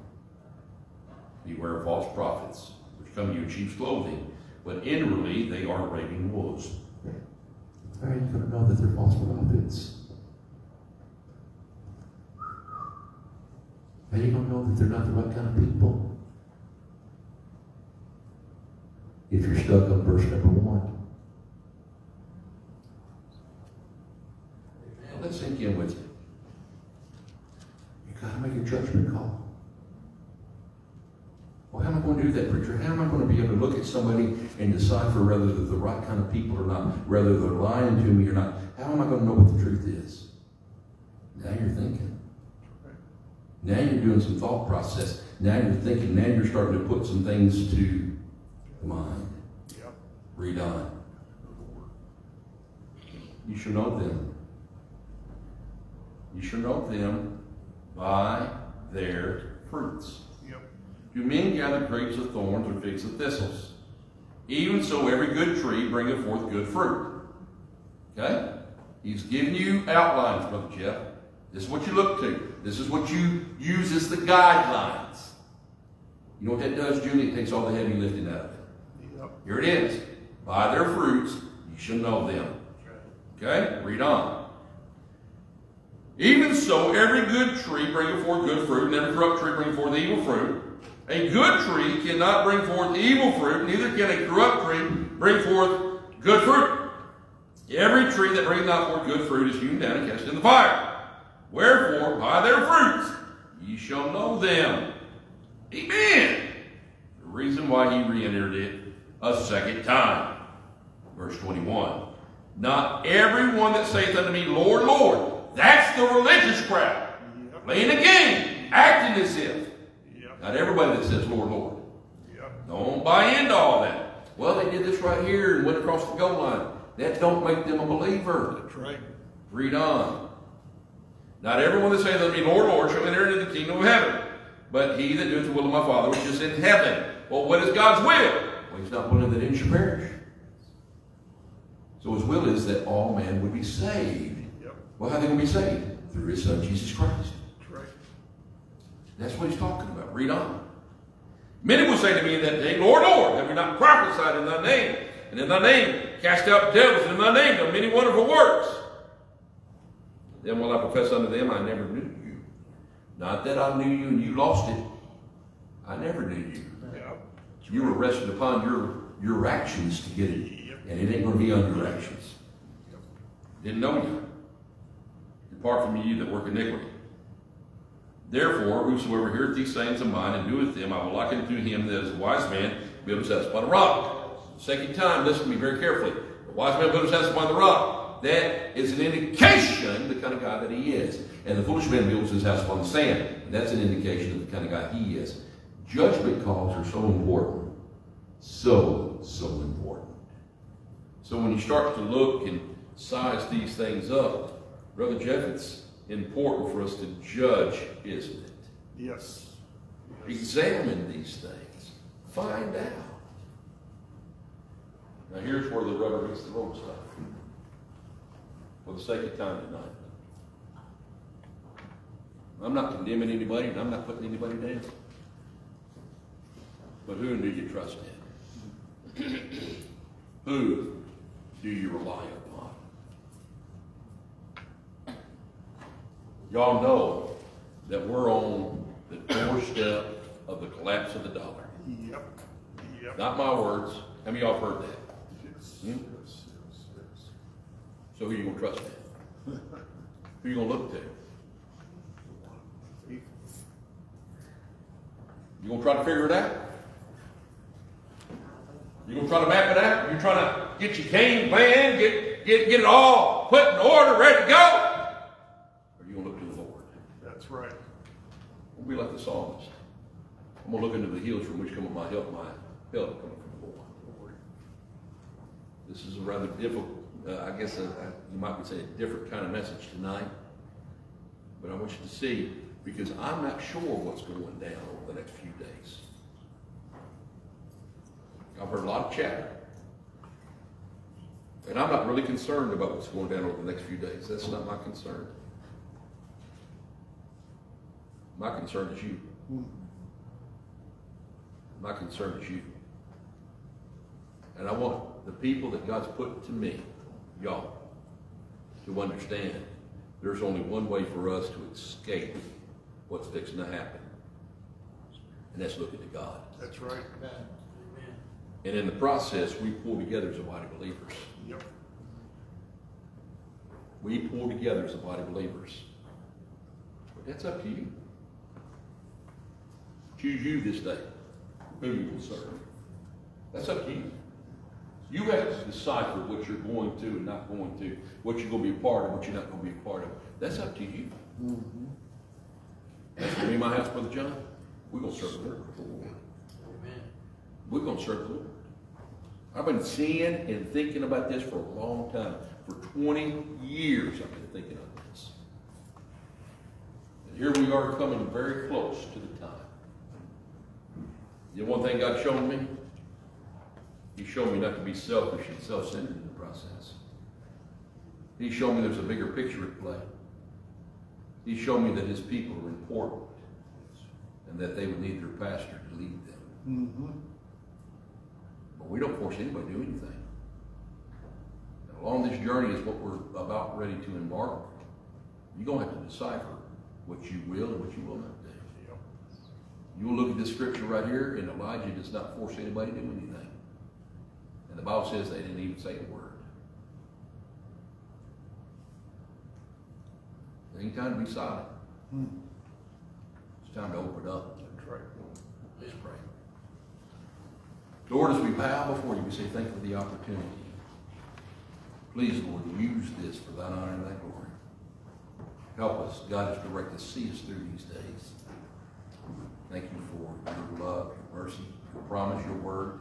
Beware of false prophets, which come to you in sheep's clothing, but inwardly they are raving wolves. How are you going to know that they're false prophets? How are you going to know that they're not the right kind of people? If you're stuck on verse number one. Now, let's sink in with you. You got to make a judgment call. Well, how am I going to do that, preacher? How am I going to be able to look at somebody and decipher whether they're the right kind of people or not, whether they're lying to me or not? How am I going to know what the truth is? Now you're thinking. Now you're doing some thought process. Now you're thinking. Now you're starting to put some things to mind. Yep. Read on. You shall know them. You shall know them by their fruits. Do men gather grapes of thorns or figs of thistles? Even so, every good tree bringeth forth good fruit. Okay? He's giving you outlines, Brother Jeff. This is what you look to. This is what you use as the guidelines. You know what that does, Julie? It takes all the heavy lifting out of it. Yep. Here it is. By their fruits you shall know them. Okay? Read on. Even so, every good tree bringeth forth good fruit, and every corrupt tree bringeth forth evil fruit. A good tree cannot bring forth evil fruit, neither can a corrupt tree bring forth good fruit. Every tree that bringeth not forth good fruit is hewn down and cast in the fire. Wherefore, by their fruits ye shall know them. Amen. The reason why he re-entered it a second time. Verse 21. Not everyone that saith unto me, Lord, Lord. That's the religious crowd. Mm-hmm. Playing a game, acting as if. Not everybody that says, Lord, Lord. Don't buy into all that. Well, they did this right here and went across the goal line. That don't make them a believer. That's right. Read on. Not everyone that saith unto me, Lord, Lord, shall enter into the kingdom of heaven, but he that doeth the will of my Father which is in heaven. Well, what is God's will? Well, he's not willing that any should perish. So his will is that all men would be saved. Yep. Well, how are they going to be saved? Through his son, Jesus Christ. That's what he's talking about. Read on. Many will say to me in that day, Lord, Lord, have we not prophesied in thy name? And in thy name cast out devils, and in thy name done many wonderful works. Then will I profess unto them, I never knew you. Not that I knew you and you lost it. I never knew you. Yep. You were rested upon your, your actions to get it. And it ain't going to be on your actions. Didn't know you. Depart from you that work iniquity. Therefore, whosoever heareth these sayings of mine and doeth them, I will liken to him that is a wise man built his house upon a rock. Second time, listen to me very carefully. The wise man built his house upon the rock. That is an indication the kind of guy that he is. And the foolish man builds his house upon the sand. And that's an indication of the kind of guy he is. Judgment calls are so important. So, so important. So when you start to look and size these things up, Brother Jeff, it's important for us to judge, isn't it? Yes. Examine these things. Find out. Now here's where the rubber meets the road stuff. For the sake of time tonight. I'm not condemning anybody and I'm not putting anybody down. But who do you trust in? who do you rely upon? Y'all know that we're on the doorstep of the collapse of the dollar. Yep. Yep. Not my words. How many of y'all have heard that? Yes. Hmm? Yes. Yes. Yes. So who you gonna trust in? Who you gonna look to? You gonna try to figure it out? You gonna try to map it out? You trying to get your game plan, get get get it all put in order, ready to go? Or you gonna look to the Lord? Right. Don't be like the psalmist. I'm gonna look into the hills from which cometh my help. My help coming from the Lord. This is a rather difficult, uh, I guess, uh, uh, you might say a different kind of message tonight. But I want you to see, because I'm not sure what's going down over the next few days. I've heard a lot of chatter. And I'm not really concerned about what's going down over the next few days. That's not my concern. My concern is you. Hmm. My concern is you. And I want the people that God's put to me, y'all, to understand there's only one way for us to escape what's fixing to happen. And that's looking to God. That's right. Amen. And in the process, we pull together as a body of believers. Yep. We pull together as a body of believers. But that's up to you. Choose you this day whom you will serve. That's up to you. You have to decipher what you're going to and not going to, what you're going to be a part of, what you're not going to be a part of. That's up to you. Mm-hmm. That's for me and my house, Brother John. We're going to serve the Lord. We're going to serve the Lord. I've been seeing and thinking about this for a long time. For 20 years, I've been thinking of this. And here we are coming very close to the time. You know one thing God showed me? He showed me not to be selfish and self-centered in the process. He showed me there's a bigger picture at play. He showed me that his people are important and that they would need their pastor to lead them. Mm-hmm. But we don't force anybody to do anything. And along this journey is what we're about ready to embark. You're going to have to decipher what you will and what you will not do. You'll look at this scripture right here, and Elijah does not force anybody to do anything. And the Bible says they didn't even say a word. Ain't time to be silent. Hmm. It's time to open up. That's right. Let's pray. Lord, as we bow before you, we say thank you for the opportunity. Please, Lord, use this for thine honor and thy glory. Help us, God, us, direct us, see us through these days. Thank you for your love, your mercy, your promise, your word,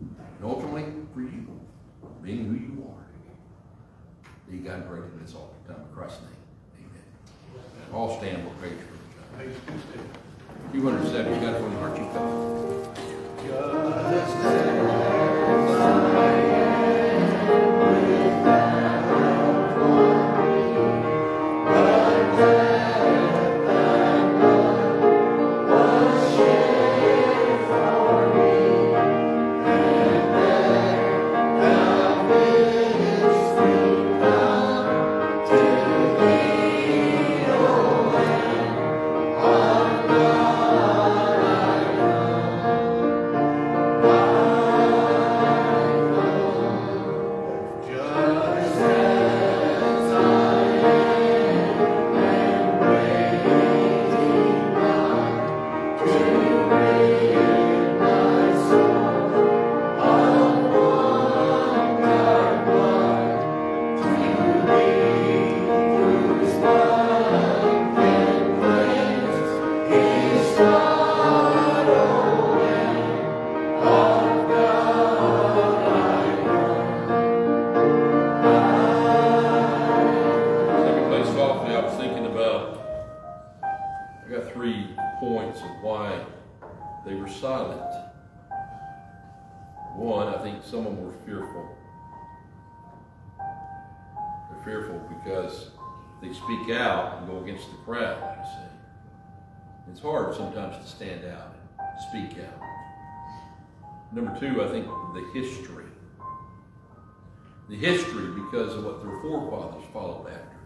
and ultimately for you, being who you are. Be God great in this all the time. In Christ's name, amen. All stand, we'll for the child. Few hundred seconds, God, for the heart you come. Second forefathers followed after.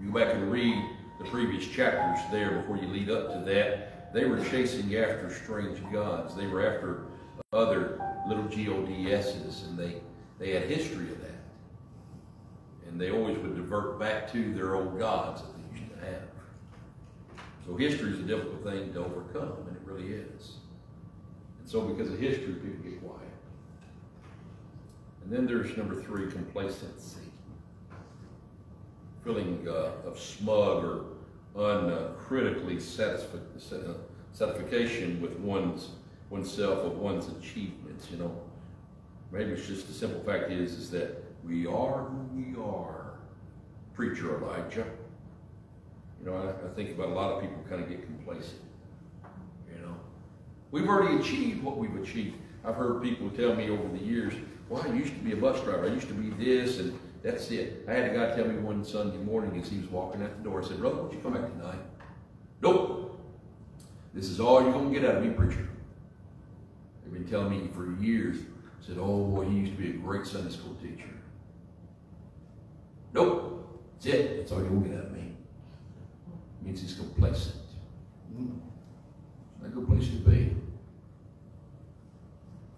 You go back and read the previous chapters there before you lead up to that. They were chasing after strange gods. They were after other little gods's, and they they had history of that. And they always would divert back to their old gods that they used to have. So history is a difficult thing to overcome, and it really is. And so because of history, people get quiet. And then there's number three, complacency. Feeling uh, of smug or uncritically satisfaction with one's oneself of one's achievements. You know, maybe it's just the simple fact is is that we are who we are. Preacher Elijah. You know, I, I think about a lot of people kind of get complacent. You know, we've already achieved what we've achieved. I've heard people tell me over the years, well, I used to be a bus driver. I used to be this, and that's it. I had a guy tell me one Sunday morning as he was walking out the door, I said, Brother, won't you come back tonight? Nope. This is all you're going to get out of me, preacher. They've been telling me for years. Said, oh, boy, he used to be a great Sunday school teacher. Nope. That's it. That's all you're going to get out of me. means he's complacent. Not a good place to be.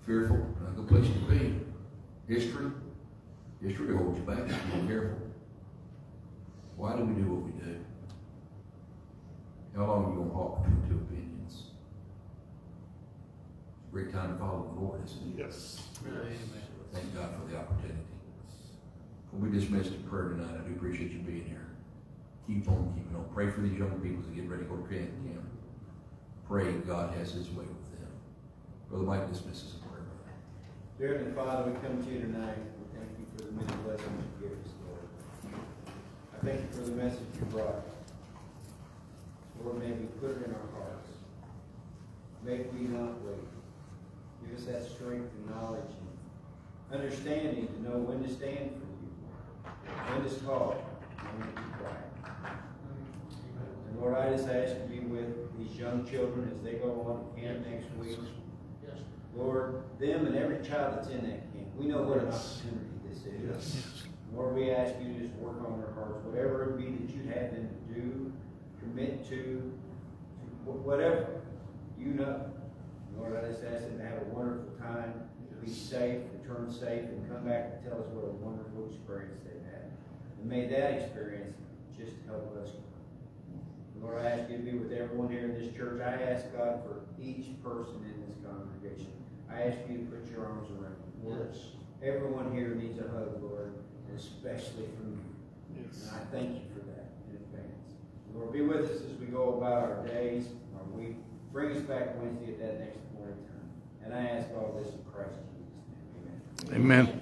Fearful, not a good place to be. History, history holds you back if you're not careful. Why do we do what we do? How long are you going to hawk between two opinions? It's a great time to follow the Lord, isn't it? Yes. Amen. Thank God for the opportunity. Before we dismissed the prayer tonight, I do appreciate you being here. Keep on keeping on. Pray for these young people as they get ready to go to camp. camp. Pray God has his way with them. Brother Mike dismisses the prayer. Dear Heavenly Father, we come to you tonight. We thank you for the many blessings you give us, Lord. I thank you for the message you brought. Lord, may we put it in our hearts. May we not wait. Give us that strength and knowledge and understanding to know when to stand for you, when to talk, when to be quiet. And Lord, I just ask you to be with these young children as they go on to camp next week. Lord, them and every child that's in that camp, we know what an opportunity is. Yes. Lord, we ask you to just work on their hearts, whatever it be that you'd have them to do, commit to, wh- whatever, you know. Lord, I just ask them to have a wonderful time, be safe, return safe, and come back and tell us what a wonderful experience they've had. And may that experience just help us Lord, I ask you to be with everyone here in this church. I ask God for each person in this congregation. I ask you to put your arms around them. Lord, everyone here needs a hug, Lord, and especially from you. And I thank you for that in advance. Lord, be with us as we go about our days, our week. Bring us back Wednesday at that next morning time. And I ask all this in Christ Jesus' name. Amen. Amen.